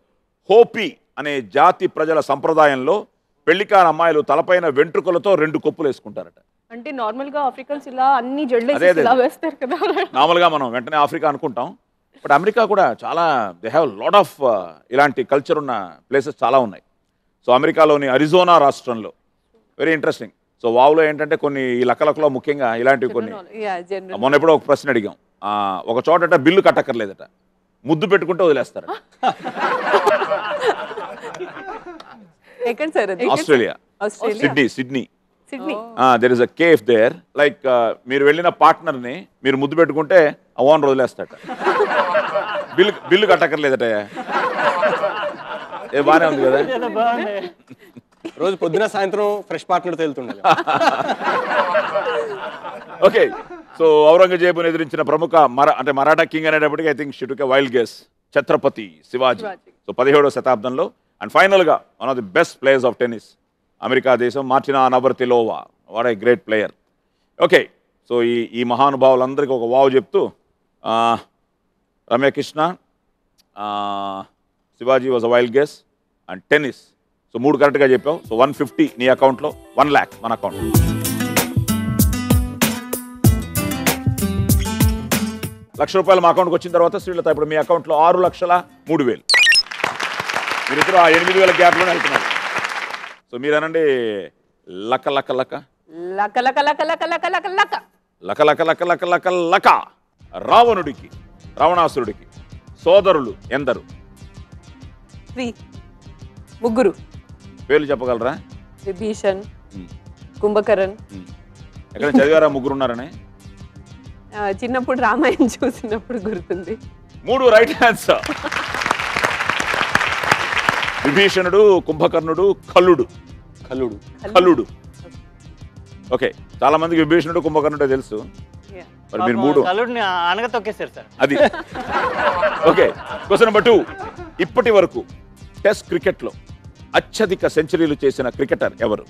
హోపీ అనే జాతి ప్రజల సంప్రదాయంలో పెళ్ళికాని అమ్మాయిలు తలపైన వెంట్రుకలతో రెండు కొప్పులు వేసుకుంటారట. అంటే నార్మల్గా ఆఫ్రికన్స్ ఇలా అన్ని వేస్తారు కదా నార్మల్గా మనం వెంటనే ఆఫ్రికా అనుకుంటాం. బట్ అమెరికా కూడా చాలా దే హ్యావ్ లాట్ ఆఫ్ ఇలాంటి కల్చర్ ఉన్న ప్లేసెస్ చాలా ఉన్నాయి. సో అమెరికాలోని అరిజోనా రాష్ట్రంలో వెరీ ఇంట్రెస్టింగ్ సో వావులో ఏంటంటే కొన్ని ఈ లక్కలకలో ముఖ్యంగా ఇలాంటివి కొన్ని. యా జనరల్ మొన్న ఎప్పుడో ఒక ప్రశ్న అడిగాం. ఆ, ఒక చోటట బిల్లు కట్టక్కర్లేదట. ముద్దు పెట్టుకుంటే వదిలేస్తారు *laughs* ఎక్కడ సార్ అది? Australia. Australia. Sydney Sydney. Sydney. There is a cafe there like మీరు వెళ్ళిన పార్ట్నర్ని మీరు ముద్దు పెట్టుకుంటే ఆ ఓనర్ వదిలేస్తాట బిల్లు బిల్లు కట్టక్కర్లేదట. ఏ బాగానే ఉంది కదా? *laughs* రోజు పొద్దున సాయంత్రం ఫ్రెష్ పార్ట్నర్తో వెళ్తుండాలి. ఓకే సో ఔరంగజేబుని ఎదిరించిన ప్రముఖ మర అంటే మరాఠా కింగ్ అనేటప్పటికి I think షిటుకే wild guess Chhatrapati Shivaji. So పదిహేడవ శతాబ్దంలో అండ్ ఫైనల్గా one of the best players of tennis America దేశం Martina Navratilova what a great player okay so ఈ ఈ మహానుభావులందరికీ ఒక వావ్ చెప్తూ ఆ, రమ్యకృష్ణ ఆ, Sivaji was a wild guess and tennis so మూడు కరెక్ట్గా చెప్పావు సో వన్ ఫిఫ్టీ నీ అకౌంట్లో వన్ ల్యాక్ మన అకౌంట్ లక్ష రూపాయలు మా అకౌంట్కి వచ్చిన తర్వాత శ్రీలత ఇప్పుడు మీ అకౌంట్లో ఆరు లక్షల మూడు వేలు మీరిద్దరు ఆ ఎనిమిది వేల గ్యాప్లోనే వెళ్తున్నారు సో మీరనండి లక లక లక లక లక లక లక లక లక లక లక లక లక లక లక లక రావణుడికి రావణాసురుడికి సోదరులు ఎందరు ముగ్గురు పేర్లు చెప్పగలరా? విభీషణ్ కుంభకరణ్. ఎక్కడ చదివారా ముగ్గురు ఉన్నారని చిన్నప్పుడు రామాయణం చూసినప్పుడు గుర్తుంది. మూడు రైట్ ఆన్సర్. విభీషణుడు కుంభకర్ణుడు కల్లుడు. కల్లుడు. కల్లుడు. ఓకే చాలా మందికి విభీషణుడు కుంభకర్ణుడే తెలుసు. మరి మీరు మూడు. కలుడిని అనగ తొక్కేశారు సార్. అది. *laughs* Okay question number two. ఇప్పటి వరకు టెస్ట్ క్రికెట్లో అత్యధిక సెంచరీలు చేసిన క్రికెటర్ ఎవరు?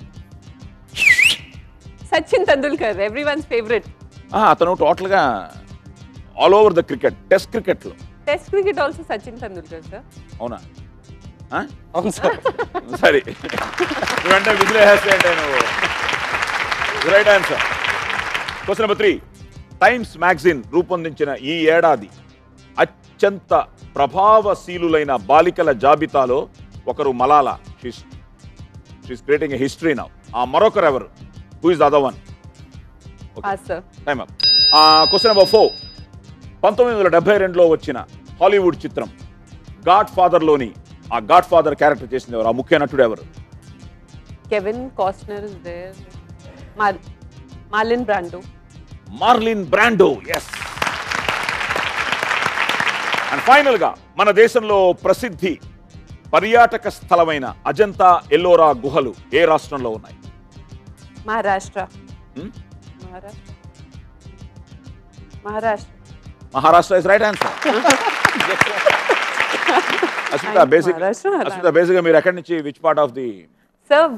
Sachin Tendulkar everyone's favourite ఆ, అతను టోటల్గా all over the cricket test క్రికెట్లో test cricket also Sachin Tendulkar sir అవునా? ఆ? అవును సార్. సరే నువ్వంటే విజిలేస్తే అంటే నువ్వు? Right answer question number three Times magazine రూపొందించిన ఈ ఏడాది అత్యంత ప్రభావశీలులైన బాలికల జాబితాలో ఒకరు Malala. She's she's creating history now ఆ మరొకరు ఎవరు who is the other one time up question number four పంతొమ్మిది వందల డెబ్బై రెండులో వచ్చిన హాలీవుడ్ చిత్రం గాడ్ ఫాదర్లోని ఆ గాడ్ ఫాదర్ క్యారెక్టర్ చేసింది ఎవరు? ఆ ముఖ్య నటుడు ఎవరు? Kevin Costner is there Marlon Brando Marlon Brando yes and ఫైనల్గా మన దేశంలో ప్రసిద్ధి పర్యాటక స్థలమైన అజంతా ఎల్లోరా గుహలు ఏ రాష్ట్రంలో ఉన్నాయి? Maharashtra? Maharashtra. Maharashtra. Is right answer బేసిక్గా మీరు ఎక్కడి నుంచి which part of the sir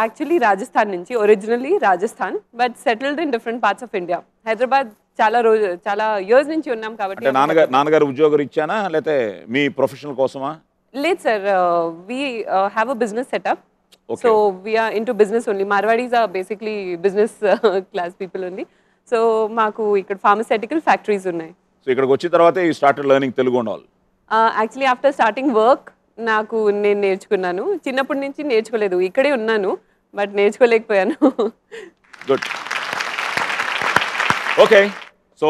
actually Rajasthan నుంచి originally Rajasthan but settled in different parts of India Hyderabad చాలా రోజు చాలా ఇయర్స్ నుంచి ఉన్నాం కాబట్టి నాన్నగారు నాన్నగారు ఉద్యోగం ఇచ్చానా లేకపోతే మీ ప్రొఫెషనల్ కోసమా? లేదు sir we have a business setup. So we are into business only Marwadis are basically business class people ఉంది సో మాకు ఇక్కడ ఫార్మసెటికల్ ఫ్యాక్టరీస్ ఉన్నాయి. సో ఇక్కడికి వచ్చిన తర్వాతే ఈ started learning Telugu actually after starting work నాకు నేను నేర్చుకున్నాను. చిన్నప్పటి నుంచి నేర్చుకోలేదు. ఇక్కడే ఉన్నాను బట్ నేర్చుకోలేకపోయాను. గుడ్ ఓకే సో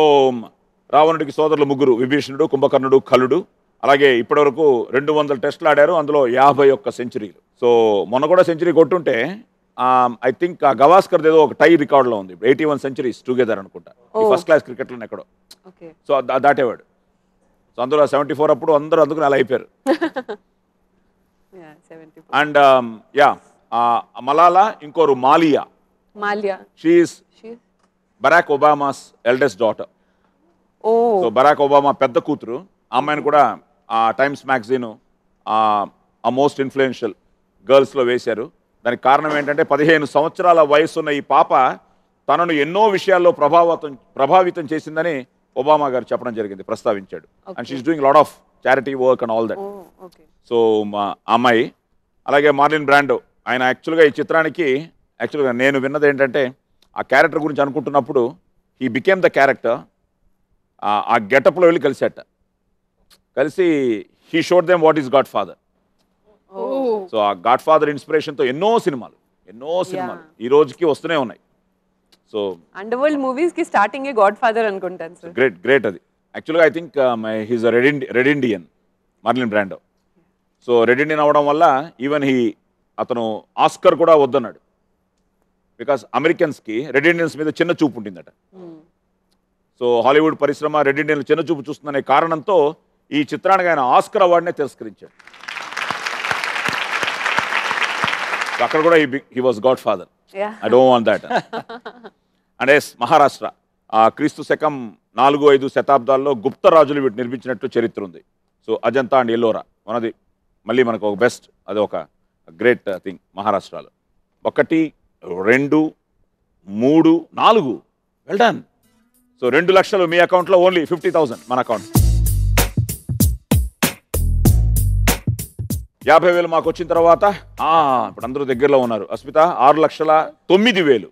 రావణుడికి సోదరులు ముగ్గురు. విభీషణుడు కుంభకర్ణుడు కలుడు అలాగే ఇప్పటివరకు రెండు వందల టెస్టులు ఆడారు అందులో యాభై ఒక్క సెంచరీలు. సో మొన్న కూడా సెంచరీ కొట్టుంటే ఐ థింక్ ఆ గవాస్కర్ ఏదో ఒక టై రికార్డులో ఉంది. ఎయిటీ వన్ సెంచరీస్ టుగెదర్ అనుకుంటా. ఫస్ట్ క్లాస్ క్రికెట్లో ఎక్కడో. ఓకే. సో దాటేవాడు. సో అందులో సెవెంటీ ఫోర్ అప్పుడు అందరూ అందుకుని అలా అయిపోయారు. *laughs* అండ్ యా మలాలా ఇంకోరు Malia. Malia. She's Barack Obama's eldest daughter so Barack Obama పెద్ద కూతురు. ఆ అమ్మాయిని కూడా టైమ్స్ మ్యాగజైన్ ఆ మోస్ట్ ఇన్ఫ్లుయెన్షియల్ గర్ల్స్లో వేశారు. దానికి కారణం ఏంటంటే పదిహేను సంవత్సరాల వయసున్న ఈ పాప తనను ఎన్నో విషయాల్లో ప్రభావితం ప్రభావితం చేసిందని ఒబామా గారు చెప్పడం జరిగింది ప్రస్తావించాడు. And she's doing lot of charity work and all that so మా అమ్మాయి అలాగే మార్లిన్ బ్రాండో ఆయన యాక్చువల్గా ఈ చిత్రానికి యాక్చువల్గా నేను విన్నది ఏంటంటే ఆ క్యారెక్టర్ గురించి అనుకుంటున్నప్పుడు ఈ బికేమ్ ద క్యారెక్టర్ ఆ గెటప్లో వెళ్ళి కలిసేట కలిసి he showed them what is Godfather so ఆ గాడ్ ఫాదర్ ఇన్స్పిరేషన్తో ఎన్నో సినిమాలు ఎన్నో సినిమాలు ఈ రోజుకి వస్తూనే ఉన్నాయి. సో అండర్ వరల్డ్ మూవీస్కి స్టార్టింగ్ గాడ్ ఫాదర్ అనుకుంటాను సార్ గ్రేట్ గ్రేట్ అది. యాక్చువల్గా I think my he's red indie red Indian Marlon Brando so red Indian అవ్వడం వల్ల ఈవెన్ హీ అతను ఆస్కర్ కూడా వద్దన్నాడు. బికాస్ అమెరికన్స్కి రెడ్ ఇండియన్స్ మీద చిన్న చూపు ఉంటుందట. సో హాలీవుడ్ పరిశ్రమ రెడ్ ఇండియన్ చిన్న చూపు చూస్తుందనే కారణంతో ఈ చిత్రానికి ఆయన ఆస్కర్ అవార్డునే తిరస్కరించాడు. అక్కడ కూడా he was Godfather. I don't want that and yes Maharashtra ఆ క్రీస్తు శకం నాలుగు ఐదు శతాబ్దాల్లో గుప్త రాజులు వీటి నిర్మించినట్టు చరిత్ర ఉంది. సో అజంతా అండ్ ఎల్లోరా మనది మళ్ళీ మనకు ఒక బెస్ట్ అది ఒక గ్రేట్ థింగ్ మహారాష్ట్రలో. ఒకటి రెండు మూడు నాలుగు. వెల్ డన్ సో రెండు లక్షలు మీ అకౌంట్లో ఓన్లీ ఫిఫ్టీ థౌసండ్ మన అకౌంట్ యాభై వేలు మాకు వచ్చిన తర్వాత ఇప్పుడు అందరూ దగ్గరలో ఉన్నారు. అస్మిత ఆరు లక్షల తొమ్మిది వేలు.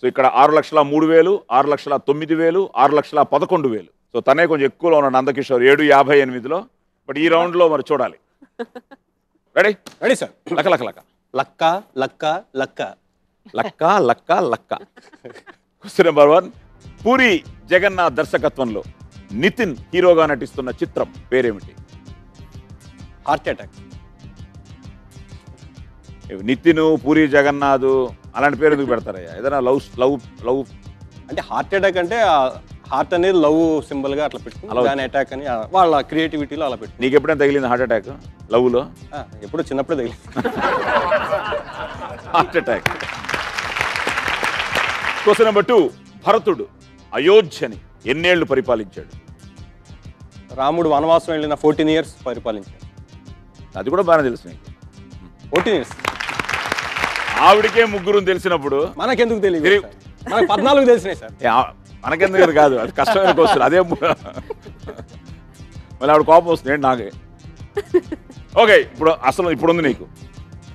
సో ఇక్కడ ఆరు లక్షల మూడు వేలు ఆరు లక్షల తొమ్మిది వేలు ఆరు లక్షల పదకొండు వేలు. సో తనే కొంచెం ఎక్కువలో ఉన్నాడు నందకిషోర్ ఏడు యాభై ఎనిమిదిలో. బట్ ఈ రౌండ్లో మరి చూడాలి. రెడీ రెడీ సార్ లక్క లక్క లక్క. లక్క లక్క లక్క. లక్క లక్క లక్క. Question number one Puri Jagannadh దర్శకత్వంలో నితిన్ హీరోగా నటిస్తున్న చిత్రం పేరేమిటి? Heart attack. నితిన్ పూరి జగన్నాథ్ అలాంటి పేరు ఎందుకు పెడతారయ్యా? ఏదైనా లవ్ లవ్ లవ్. అంటే హార్ట్ అటాక్ అంటే హార్ట్ అనేది లవ్ సింబల్గా అట్లా పెట్టుకుని దాని అటాక్ అని వాళ్ళ క్రియేటివిటీలో అలా పెట్టు నీకు ఎప్పుడైనా తగిలింది హార్ట్ అటాక్? లవ్లో? ఎప్పుడు చిన్నప్పుడు తగిలి *laughs* heart attack. Question number two. భరతుడు అయోధ్యని ఎన్నేళ్ళు పరిపాలించాడు? రాముడు వనవాసం వెళ్ళిన ఫోర్టీన్ ఇయర్స్ పరిపాలించాడు. అది కూడా బాగానే తెలుసు నీకు. Fourteen years. ఆవిడకే ముగ్గురు తెలిసినప్పుడు మనకెందుకు తెలియదు పద్నాలుగు తెలిసినాయి సార్. మనకెందుకు కాదు. అది కష్టమైన క్వశ్చన్ అదే మళ్ళీ ఆవిడ కోపం వస్తుంది. నాకే? ఓకే ఇప్పుడు అసలు ఇప్పుడు ఉంది నీకు.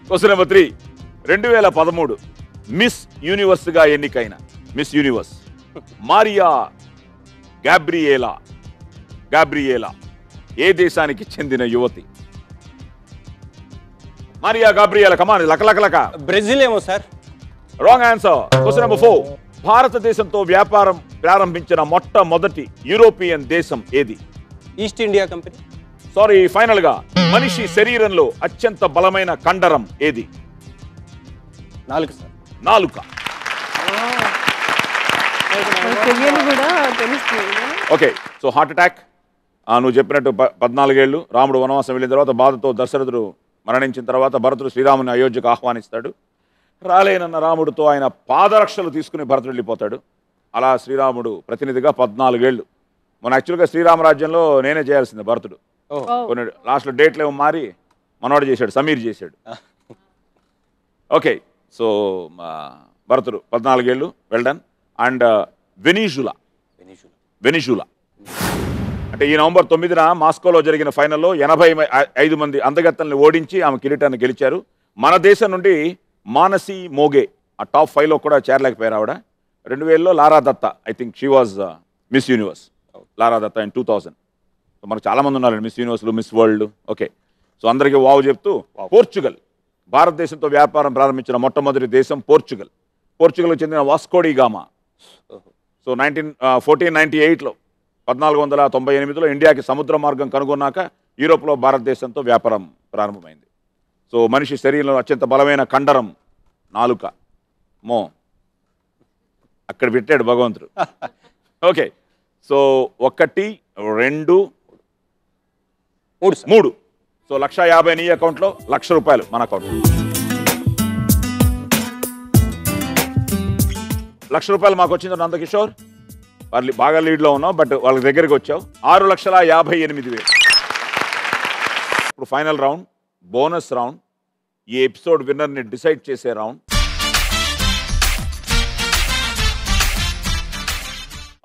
క్వశ్చన్ నెంబర్ త్రీ రెండు వేల పదమూడు మిస్ యూనివర్స్గా ఎన్నికైన Miss Universe Maria Gabriela. Gabriela ఏ దేశానికి చెందిన యువతి? మారియా గాబ్రియేలా కమాన్ లక లక లక. బ్రెజిల్ ఏమో sir wrong answer question number four భారతదేశంతో వ్యాపారం ప్రారంభించిన మొట్టమొదటి యూరోపియన్ దేశం ఏది? ఈస్ట్ ఇండియా కంపెనీ సారీ ఫైనల్గా. మనిషి శరీరంలో అత్యంత బలమైన కండరం ఏది? నాలుగు సార్ నాలుక. తెలియని కూడా తెలుస్తుంది. ఓకే సో హార్ట్ అటాక్ నువ్వు చెప్పినట్టు ప- పద్నాలుగేళ్ళు రాముడు వనవాసం వెళ్ళిన తర్వాత బాధతో దశరథుడు మరణించిన తర్వాత భరతుడు శ్రీరాముని అయోధ్యకు ఆహ్వానిస్తాడు. రాలేనన్న రాముడితో ఆయన పాదరక్షలు తీసుకుని భరతుడు వెళ్ళిపోతాడు. అలా శ్రీరాముడు ప్రతినిధిగా పద్నాలుగేళ్ళు మన యాక్చువల్గా శ్రీరామరాజ్యంలో నేనే చేయాల్సింది భరతుడు. కొన్ని లాస్ట్లో డేట్లు ఏమో మారి మనవాడు చేశాడు సమీర్ చేశాడు. ఓకే సో భరతుడు పద్నాలుగేళ్ళు వెల్డన్ అండ్ వెనీజులా వెనిజులా అంటే ఈ నవంబర్ తొమ్మిదిన మాస్కోలో జరిగిన ఫైనల్లో ఎనభై ఐదు మంది అందగత్తల్ని ఓడించి ఆమె కిరీటాన్ని గెలిచారు. మన దేశం నుండి మానసి మోగే ఆ టాప్ ఫైవ్లో కూడా చేరలేకపోయారు ఆవిడ. రెండు వేలలో Lara Dutta I think she was miss universe. Lara Dutta in two thousand. మనకు చాలా మంది ఉన్నారండి మిస్ యూనివర్స్లు మిస్ వరల్డ్. ఓకే. సో అందరికీ వావ్ చెప్తూ పోర్చుగల్. భారతదేశంతో వ్యాపారం ప్రారంభించిన మొట్టమొదటి దేశం పోర్చుగల్. పోర్చుగల్కు చెందిన Vasco da Gama. So nineteen fourteen ninety ఎయిట్లో పద్నాలుగు వందల తొంభై ఎనిమిదిలో ఇండియాకి సముద్ర మార్గం కనుగొన్నాక యూరోప్లో భారతదేశంతో వ్యాపారం ప్రారంభమైంది. సో మనిషి శరీరంలో అత్యంత బలమైన కండరం నాలుక. మో. అక్కడ పెట్టాడు భగవంతుడు. *laughs* ఓకే. సో ఒకటి రెండు మూడు సో లక్ష యాభై నీ అకౌంట్లో లక్ష రూపాయలు మన అకౌంట్. లక్ష రూపాయలు మాకు వచ్చింది నందకిషోర్. వాళ్ళు బాగా లీడ్లో ఉన్నావు బట్ వాళ్ళ దగ్గరికి వచ్చావు. ఆరు లక్షల యాభై ఎనిమిది వేలు. ఇప్పుడు ఫైనల్ రౌండ్ బోనస్ రౌండ్ ఈ ఎపిసోడ్ విన్నర్ని డిసైడ్ చేసే round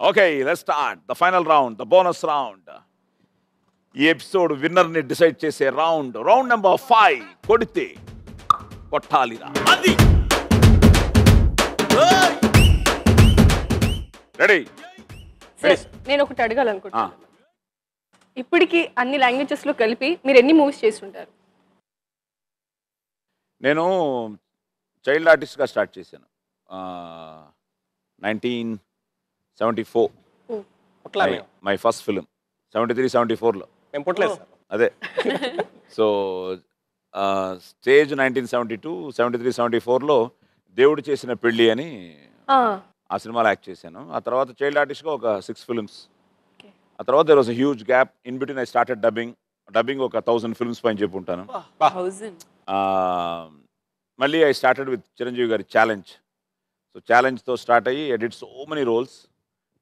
okay let start the final round the bonus round ఈ ఎపిసోడ్ విన్నర్ని డిసైడ్ చేసే రౌండ్ రౌండ్ నెంబర్ ఫైవ్ కొడితే కొట్టాలిరా అది! రెడీ నేను ఒకటి అడగాలనుకుంటున్నాను ఇప్పటికి అన్ని లాంగ్వేజెస్లో కలిపి మీరు ఎన్ని మూవీస్ చేస్తుంటారు? నేను చైల్డ్ ఆర్టిస్ట్గా స్టార్ట్ చేశాను. Nineteen seventy four my first film seventy three seventy ఫోర్లో అదే. So stage nineteen seventy two seventy three seventy ఫోర్లో దేవుడు చేసిన పెళ్ళి అని ఆ, సినిమాలో యాక్ట్ చేశాను. ఆ తర్వాత చైల్డ్ ఆర్టిస్ట్గా ఒక సిక్స్ ఫిల్మ్స్. ఆ తర్వాత there was huge gap in between I started dubbing dubbing ఒక థౌసండ్ ఫిల్మ్స్ పైన చెప్పుంటాను. మళ్ళీ ఐ స్టార్టెడ్ విత్ చిరంజీవి గారి ఛాలెంజ్ సో ఛాలెంజ్తో స్టార్ట్ అయ్యి edit so many roles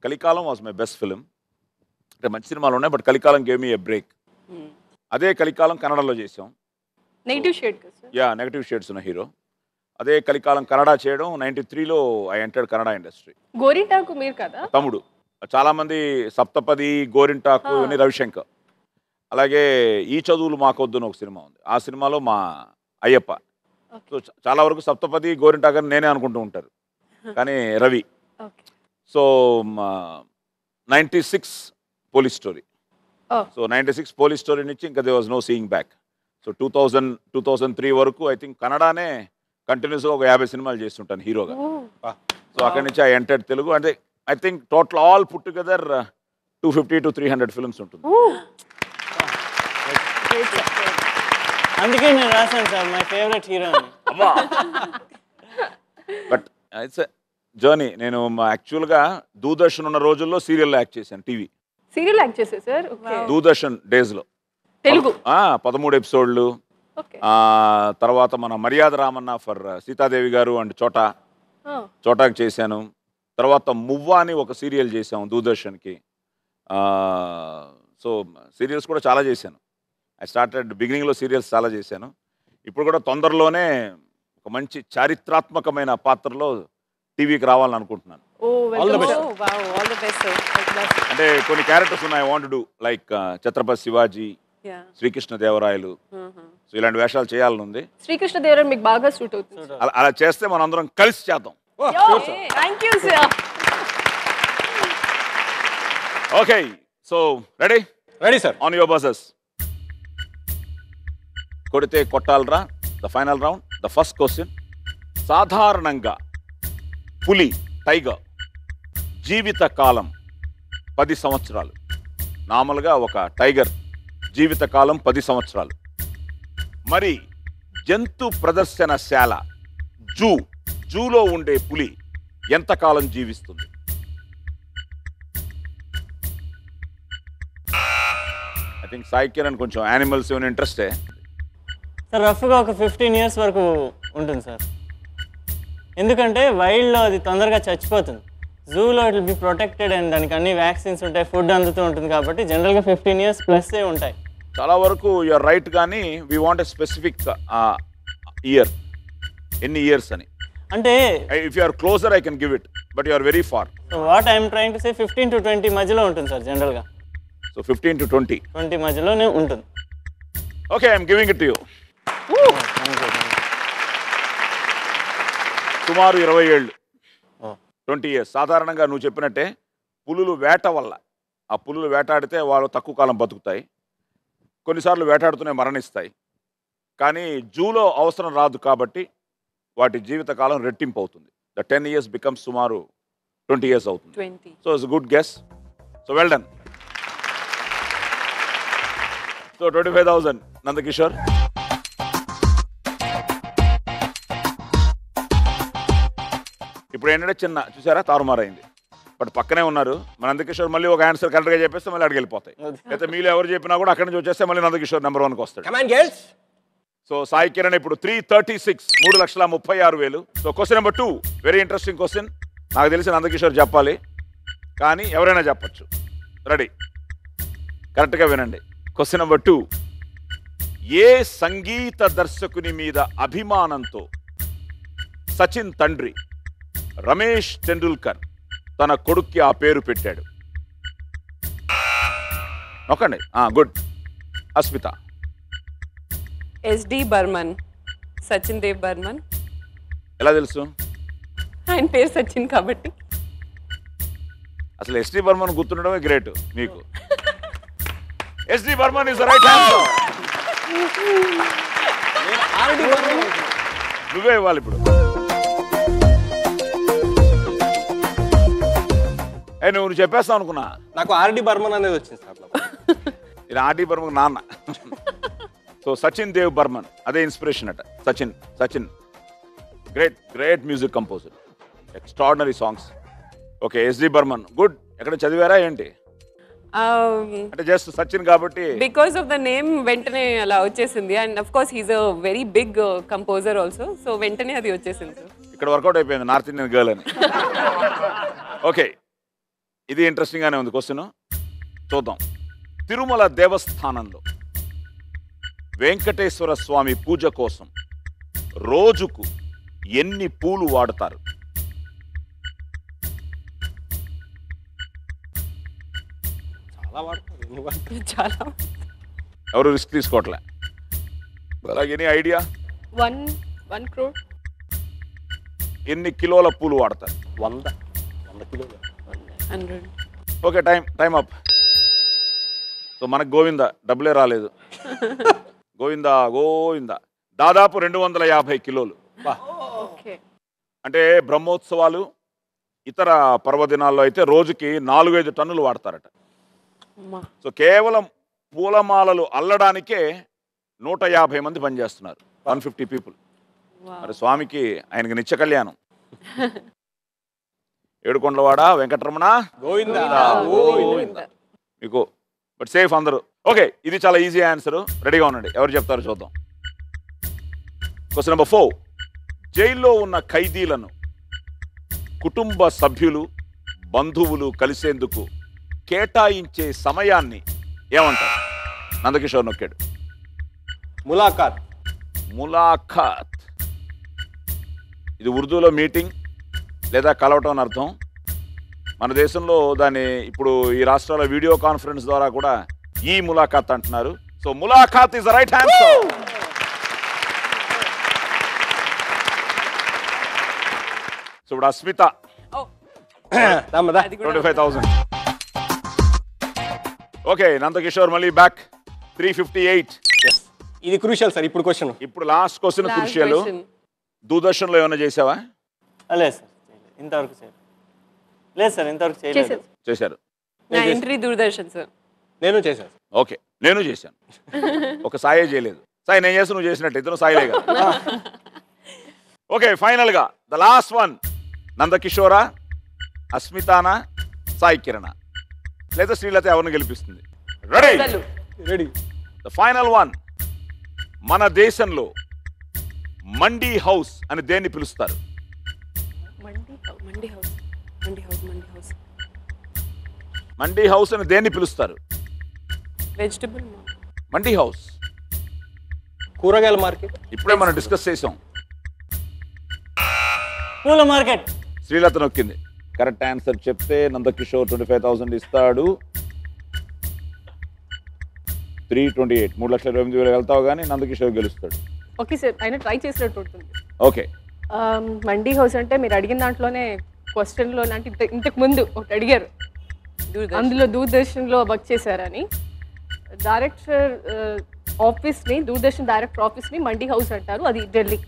Kalikalam was my best film అంటే మంచి సినిమాలు ఉన్నాయి బట్ కలికాలం గేమ్ మీ ఏ బ్రేక్ అదే కలికాలం కన్నడలో చేసాం నెగిటివ్ షేడ్ కదా సార్ యా నెగటివ్ షేడ్స్ ఉన్న హీరో అదే కలికాలం కన్నడ చేయడం నైంటీ త్రీలో ఐ ఎంటర్డ్ కన్నడ ఇండస్ట్రీ. గోరింటాకు మీరు కదా? తమ్ముడు. చాలా మంది సప్తపది గోరింటాకు. ఇవన్నీ రవిశంకర్. అలాగే ఈ చదువులు మాకొద్దు అని ఒక సినిమా ఉంది. ఆ సినిమాలో మా అయ్యప్ప. సో చాలా వరకు సప్తపది గోరింటాకు అని నేనే అనుకుంటూ ఉంటారు. కానీ Ravi. So ninety six police story. So ninety six police story నుంచి ఇంకా they was no seeing back so two thousand two thousand three వరకు ఐ థింక్ కన్నడనే కంటిన్యూస్గా ఒక యాభై సినిమాలు చేస్తుంటాను హీరోగా. సో అక్కడి నుంచి ఐ ఎంటర్డ్ తెలుగు. అంటే I think total all put together two fifty to three hundred films ఉంటుంది. అందుకే నేను రాశాను sir my favourite hero but it's journey. నేను యాక్చువల్గా దూరదర్శన్ ఉన్న రోజుల్లో సీరియల్లో యాక్ట్ చేశాను టీవీ. సీరియల్ యాక్ట్ చేసే సార్? ఓకే. దూరదర్శన్ డేస్లో. తెలుగు. పదమూడు ఎపిసోడ్లు తర్వాత మన మర్యాద రామన్న ఫర్ సీతాదేవి గారు అండ్ చోటా. చోటాకి చేశాను. తర్వాత మువ్వ అని ఒక సీరియల్ చేసాం దూరదర్శన్కి. సో సీరియల్స్ కూడా చాలా చేశాను. ఐ స్టార్టెడ్ బిగినింగ్లో సీరియల్స్ చాలా చేశాను. ఇప్పుడు కూడా తొందరలోనే ఒక మంచి చారిత్రాత్మకమైన పాత్రలో టీవీకి రావాలని అనుకుంటున్నాను అంటే కొన్ని క్యారెక్టర్స్ ఉన్నాయి want do like Chhatrapati Shivaji yeah. Srikrishna Devarayalu. So ఇలాంటి వేషాలు చేయాలని ఉంది. శ్రీకృష్ణ దేవరాయలు మీకు బాగా సూట్ అవుతుంది. అలా చేస్తే మనం అందరం కలిసి చేద్దాం. Okay so ready? Ready sir. On your buses కొడితే కొట్టాలరా the final round the first question సాధారణంగా పులి టైగర్ జీవిత కాలం పది సంవత్సరాలు. నార్మల్గా ఒక టైగర్ జీవితకాలం పది సంవత్సరాలు. మరి జంతు ప్రదర్శనశాల జూ జూలో ఉండే పులి ఎంతకాలం జీవిస్తుంది? ఐ థింక్ సాయి కిరణ్ కొంచెం యానిమల్స్ ఏమైనా ఇంట్రెస్టే సార్ రఫ్గా ఒక ఫిఫ్టీన్ ఇయర్స్ వరకు ఉంటుంది సార్. ఎందుకంటే వైల్డ్లో అది తొందరగా చచ్చిపోతుంది. జూలో ఇట్ బి ప్రొటెక్టెడ్ అండ్ దానికి అన్ని వ్యాక్సిన్స్ ఉంటాయి ఫుడ్ అందుతూ ఉంటుంది కాబట్టి జనరల్గా ఫిఫ్టీన్ ఇయర్స్ ప్లస్సే ఉంటాయి. చాలా వరకు యూఆర్ రైట్ కానీ we want a specific year ఎన్ని ఇయర్స్ అని. అంటే if you are closer I can give it but you are very far what I'm trying to say fifteen to twenty మధ్యలో ఉంటుంది sir జనరల్గా so fifteen to twenty twenty మధ్యలోనే ఉంటుంది. Okay I'm giving it you సుమారు ఇరవై ఏళ్ళు. Oh. Twenty years సాధారణంగా నువ్వు చెప్పినట్టే పులులు వేట వల్ల. ఆ పులులు వేటాడితే వాళ్ళు తక్కువ కాలం బతుకుతాయి. కొన్నిసార్లు వేటాడుతూనే మరణిస్తాయి. కానీ జూలో అవసరం రాదు కాబట్టి వాటి జీవితకాలం రెట్టింపు అవుతుంది. ద టెన్ ఇయర్స్ బికమ్స్ సుమారు ట్వంటీ ఇయర్స్ అవుతుంది. So it's good guess. So well done. So twenty five thousand. Nandakishore. ఇప్పుడు ఏంటంటే చిన్న చూసారా? తారుమారైంది. బట్ పక్కనే ఉన్నారు. మన నందకిషోర్ మళ్ళీ ఒక ఆన్సర్ కరెక్ట్గా చెప్పేస్తే మళ్ళీ అడిగి వెళ్ళిపోతాయి. అయితే మీలో ఎవరు చెప్పినా కూడా అక్కడి నుంచి వచ్చేస్తే మళ్ళీ నందకిషోర్ నెంబర్ వన్కి వస్తాడు. సో సాయి కిరణ్ ఇప్పుడు త్రీ థర్టీ సిక్స్ మూడు లక్షల ముప్పై ఆరు వేలు. So question number two very interesting question నాకు తెలిసి నందకిషోర్ చెప్పాలి. కానీ ఎవరైనా చెప్పచ్చు. రెడీ కరెక్ట్గా వినండి. క్వశ్చన్ నెంబర్ టూ ఏ సంగీత దర్శకుని మీద అభిమానంతో సచిన్ తండ్రి రమేష్ టెండూల్కర్ తన కొడుక్కి ఆ పేరు పెట్టాడు. నొక్కండి. గుడ్. అస్మిత. ఎస్డి బర్మన్. సచిన్ దేవ్ బర్మన్. ఎలా తెలుసు? ఆయన పేరు సచిన్ కాబట్టి. అసలు ఎస్డి బర్మన్ గుర్తుండడమే గ్రేట్ మీకు. SD Burman is right answer. నువ్వే ఇవ్వాలి ఇప్పుడు. ఏ నువ్వు నువ్వు చెప్పేస్తావు అనుకున్నా. నాకు ఆర్డి బర్మన్ అనేది వచ్చింది సార్. ఇది ఆర్డి బర్మన్ నాన్న. సో సచిన్ దేవ్ బర్మన్ అదే ఇన్స్పిరేషన్ అట. Sachin Sachin. Great great music composer extraordinary songs okay SD Burman good ఎక్కడ చదివారా ఏంటి? అంటే జస్ట్ సచిన్ కాబట్టి బికాస్ ఆఫ్ ద నేమ్ వెంటనే అలా వచ్చేసింది. And of course he's a very big composer also so వెంటనే అది వచ్చేసింది. సార్ ఇక్కడ వర్కౌట్ అయిపోయింది నార్త్ ఇండియన్ గర్ల్ అని. *laughs* ఓకే ఇది ఇంట్రెస్టింగ్ గానే ఉంది క్వశ్చన్ చూద్దాం. తిరుమల దేవస్థానంలో వెంకటేశ్వర స్వామి పూజ కోసం రోజుకు ఎన్ని పూలు వాడతారు? చాలా వాడతారు ఎన్ని వాడతారు? చాలా ఎవరు రిస్క్ తీసుకోవట్లే. అలాగే any idea? One one crore ఎన్ని కిలోల పూలు వాడతారు? వంద వంద కిలోలు. Hundred. Okay time time up. So మనకు గోవింద డబ్బులే రాలేదు. *laughs* గోవింద గోవింద. దాదాపు రెండు వందల యాభై కిలోలు. అంటే బ్రహ్మోత్సవాలు ఇతర పర్వదినాల్లో అయితే రోజుకి నాలుగైదు టన్నులు వాడతారట. సో కేవలం పూలమాలలు అల్లడానికే నూట యాభై మంది పనిచేస్తున్నారు. One fifty people. మరి స్వామికి ఆయనకి నిత్య కళ్యాణం. *laughs* ఏడుకొండలవాడ వెంకటరమణ? గోవింద. గోవింద. మీకు బట్ సేఫ్ అందరూ. ఓకే ఇది చాలా ఈజీ ఆన్సర్ రెడీగా ఉండండి. ఎవరు చెప్తారో చూద్దాం. క్వశ్చన్ నెంబర్ ఫోర్ జైల్లో ఉన్న ఖైదీలను కుటుంబ సభ్యులు బంధువులు కలిసేందుకు కేటాయించే సమయాన్ని ఏమంటారు? నందకిషోర్ నొక్కాడు. ములాఖాత్. ములాఖాత్. ఇది ఉర్దూలో మీటింగ్ లేదా కలవటం అని అర్థం? మన దేశంలో దాన్ని ఇప్పుడు ఈ రాష్ట్రాల వీడియో కాన్ఫరెన్స్ ద్వారా కూడా ఈ ములాఖాత్ అంటున్నారు. సో ములాఖాత్ ఇస్ రైట్ ఆన్సర్. సో ఇప్పుడు Asmita. Twenty five thousand. Okay Nandakishore మళ్ళీ బ్యాక్ త్రీ ఫిఫ్టీ ఎయిట్ ఇది క్రూషియల్ సార్ ఇప్పుడు క్వశ్చన్ ఇప్పుడు లాస్ట్ క్వశ్చన్ question. దూరదర్శన్లో ఏమైనా చేసావా? లేదు సార్. ఇంతవరకు చేయలేదు. లేదు సార్ ఇంతవరకు చేయలేదు. చేశారు. నా ఎంట్రీ దూరదర్శన్ సార్. నేను చేశాను. ఓకే నేను చేశాను. *laughs* ఒక సాయే చేయలేదు. సాయి నేను చేసి నువ్వు చేసినట్టు ఇద్దరు సాయిలే కదా. *laughs* ఓకే ఫైనల్గా ద లాస్ట్ వన్ నందకిషోరా అస్మితానా సాయి కిరణ. లేదా శ్రీలత ఎవరిని గెలిపిస్తుంది? Ready ready the final one మన దేశంలో మండీ హౌస్ అని దేన్ని పిలుస్తారు? Mandi House Mandi House Mandi House. Mandi House అని దేన్ని పిలుస్తారు? Vegetable Mandi House. కూరగాయల మార్కెట్. ఇప్పుడే మనం డిస్కస్ చేసాం. పూల మార్కెట్. శ్రీలత నొక్కింది. కరెక్ట్ ఆన్సర్ చెప్తే నందకిషోర్ ట్వంటీ ఫైవ్ థౌసండ్ ఇస్తాడు. త్రీ ట్వంటీ ఎయిట్ మూడు లక్షల ఇరవై ఎనిమిది వేలు వెళ్తావు కానీ నందకిషోర్ గెలుస్తాడు. ఓకే సార్ ఆయన ట్రై చేసినట్టు ఓకే. మండీ హౌస్ అంటే మీరు అడిగిన దాంట్లోనే క్వశ్చన్లో అంటే ఇంత ఇంతకు ముందు ఒకటి అడిగారు. అందులో దూరదర్శన్లో వర్క్ చేశారని. డైరెక్టర్ ఆఫీస్ని దూరదర్శన్ డైరెక్టర్ ఆఫీస్ని మండీ హౌస్ అంటారు. అది ఢిల్లీ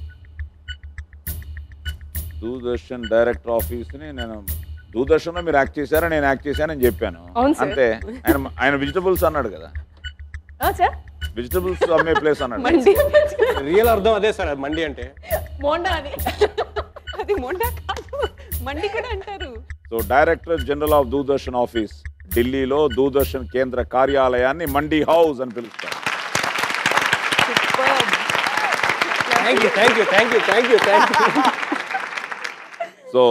దూరదర్శన్ డైరెక్టర్ ఆఫీస్ని నేను దూరదర్శన్లో మీరు యాక్ట్ చేశారా? నేను యాక్ట్ చేశానని చెప్పాను. అంతే. ఆయన ఆయన వెజిటబుల్స్ అన్నాడు కదా. ఆ, సార్ వెజిటబుల్స్ అమ్మే ప్లేస్ అన్నాడు. మండీ. రియల్ అర్థం అదే సార్ అది మండి అంటే. మోండా అని అది మొండా కాదు. మండి కూడా అంటారు. So director general of Doordarshan office ఢిల్లీలో దూరదర్శన్ కేంద్ర కార్యాలయాన్ని మండీ హౌస్ అని పిలుస్తారు. Thank you thank you thank you thank you thank you so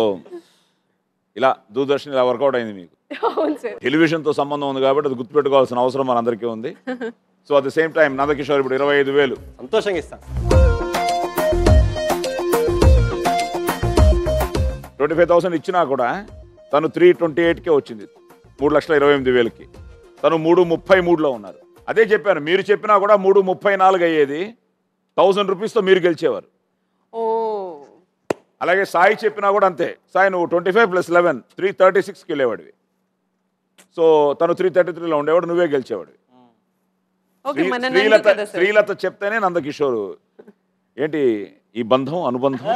ఇలా దూరదర్శన్ ఇలా వర్కౌట్ అయింది మీకు. అవును సార్. టెలివిజన్తో సంబంధం ఉంది కాబట్టి అది గుర్తుపెట్టుకోవాల్సిన అవసరం మనందరికీ ఉంది. So at the same time Nandakishore ఇప్పుడు ఇరవై ఐదు వేలు. సంతోషంగా ఇస్తాను ట్వంటీ ఫైవ్ థౌసండ్ ఇచ్చినా కూడా తను త్రీ ట్వంటీ ఎయిట్కే వచ్చింది. మూడు లక్షల ఇరవై ఎనిమిది వేలకి. తను మూడు ముప్పై మూడులో ఉన్నారు. అదే చెప్పాను మీరు చెప్పినా కూడా మూడు ముప్పై నాలుగు అయ్యేది థౌసండ్ రూపీస్తో మీరు గెలిచేవారు. ఓ. అలాగే సాయి చెప్పినా కూడా అంతే. సాయి నువ్వు twenty five plus eleven three thirty సిక్స్కి వెళ్ళేవాడివి. సో తను త్రీ థర్టీ త్రీలో ఉండేవాడు నువ్వే గెలిచేవాడివి. శ్రీలత శ్రీలత చెప్తేనే నందకిషోర్. ఏంటి ఈ బంధం అనుబంధం? *laughs*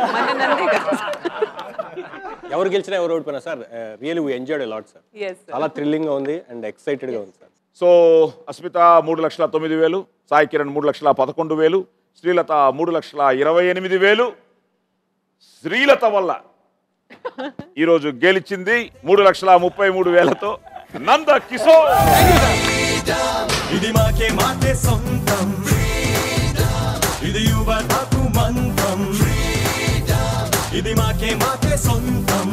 ఎవరు గెలిచినా ఎవరు ఓడిపోయినా sir real we enjoyed lot sir చాలా థ్రిల్లింగ్గా ఉంది అండ్ ఎక్సైటెడ్గా ఉంది సార్ సో అస్మిత మూడు లక్షల తొమ్మిది వేలు సాయి కిరణ్ మూడు లక్షల పదకొండు వేలు శ్రీలత మూడు లక్షల ఇరవై ఎనిమిది వేలు. శ్రీలత వల్ల ఈరోజు గెలిచింది మూడు లక్షల ముప్పై మూడు వేలతో నంద కిషోర్ ఇది మాకే మాకే సొంతం. ఇది యువతకు మంత్రం. ఇది మాకే మాకే సొంతం.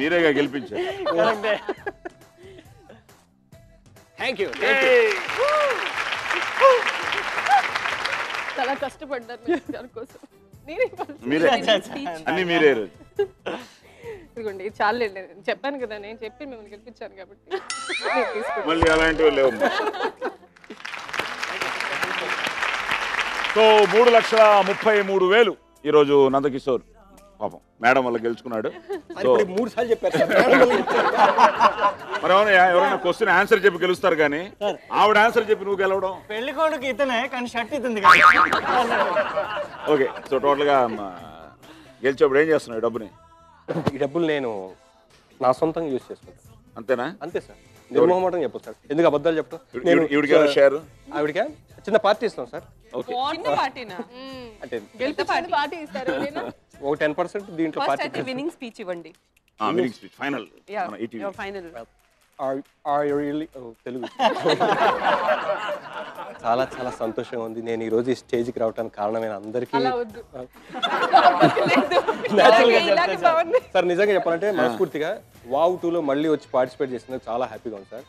మీరేగా గెలిపించారు. థ్యాంక్ యూ చాలా కష్టపడ్డారు మీరు దానికోసం నేనే మీరే. అన్ని మీరే ఈరోజు. ఇదిగోండి ఇది చాలు నేను చెప్పాను కదా నేను చెప్పి మిమ్మల్ని గెలిపించాను కాబట్టి. మళ్ళీ అలాంటివి లేవు సో మూడు లక్షల ముప్పై మూడు వేలు ఈరోజు నందకిషోర్. పాపం. మేడం వల్ల గెలుచుకున్నాడు. మూడు సార్లు చెప్పారు మరి అవునయ్యా ఎవరైనా క్వశ్చన్ ఆన్సర్ చెప్పి గెలుస్తారు కానీ ఆవిడ ఆన్సర్ చెప్పి నువ్వు గెలవడం. పెళ్ళి కొడుకు ఇతనే కానీ షర్ట్ ఇతుంది కదా. ఓకే సో టోటల్గా గెలిచేప్పుడు ఏం చేస్తున్నావు ఈ డబ్బుని? ఈ డబ్బులు నేను నా సొంతంగా యూజ్ చేసుకుంటాను అంతేనా? అంతే సార్. నిర్మోహమాటం చెప్పదు సార్. ఎందుకు అబద్ధాలు చెప్పడం షేర్ ఆవిడకా? చిన్న పార్టీ ఇస్తాం సార్. ఓకే చిన్న పార్టీనా? అంటే పార్టీ. ఇస్తారు? ఒక టెన్ పర్సెంట్ దీంట్లో ఫస్ట్ అయితే విన్నింగ్ స్పీచ్ ఇవ్వండి. Winning speech final your final really Telugu. చాలా చాలా సంతోషంగా ఉంది. నేను ఈ రోజు ఈ స్టేజ్కి రావడానికి కారణమైన అందరికీ సార్. నిజంగా చెప్పాలంటే మనస్ఫూర్తిగా వావ్ టూలో మళ్ళీ వచ్చి పార్టిసిపేట్ చేసినందుకు చాలా హ్యాపీగా ఉంది సార్.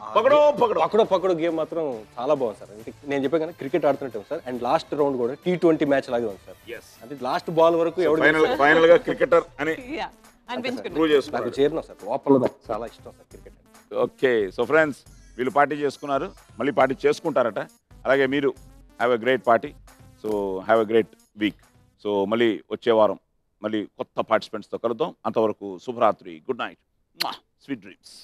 పకడో పకడో. పకడో పకడో గేమ్ మాత్రం చాలా బాగుంది సార్. అంటే నేను చెప్పాను కదా క్రికెట్ ఆడుతుంటాం సార్. అండ్ లాస్ట్ రౌండ్ కూడా టీ ట్వంటీ మ్యాచ్ లాగే ఉంది సార్. ఎస్ అంటే లాస్ట్ బాల్ వరకు ఎవడు ఫైనల్ ఫైనల్గా క్రికెటర్ అని *laughs* నాకు చేరినా సార్. లోపల చాలా ఇష్టం sir cricket okay so friends వీళ్ళు పార్టీ చేసుకున్నారు. మళ్ళీ పార్టీ చేసుకుంటారట. అలాగే మీరు have a great party so have a great week so మళ్ళీ వచ్చే వారం మళ్ళీ కొత్త పార్టిసిపెంట్స్తో కలుద్దాం. అంతవరకు శుభరాత్రి. Good night sweet dreams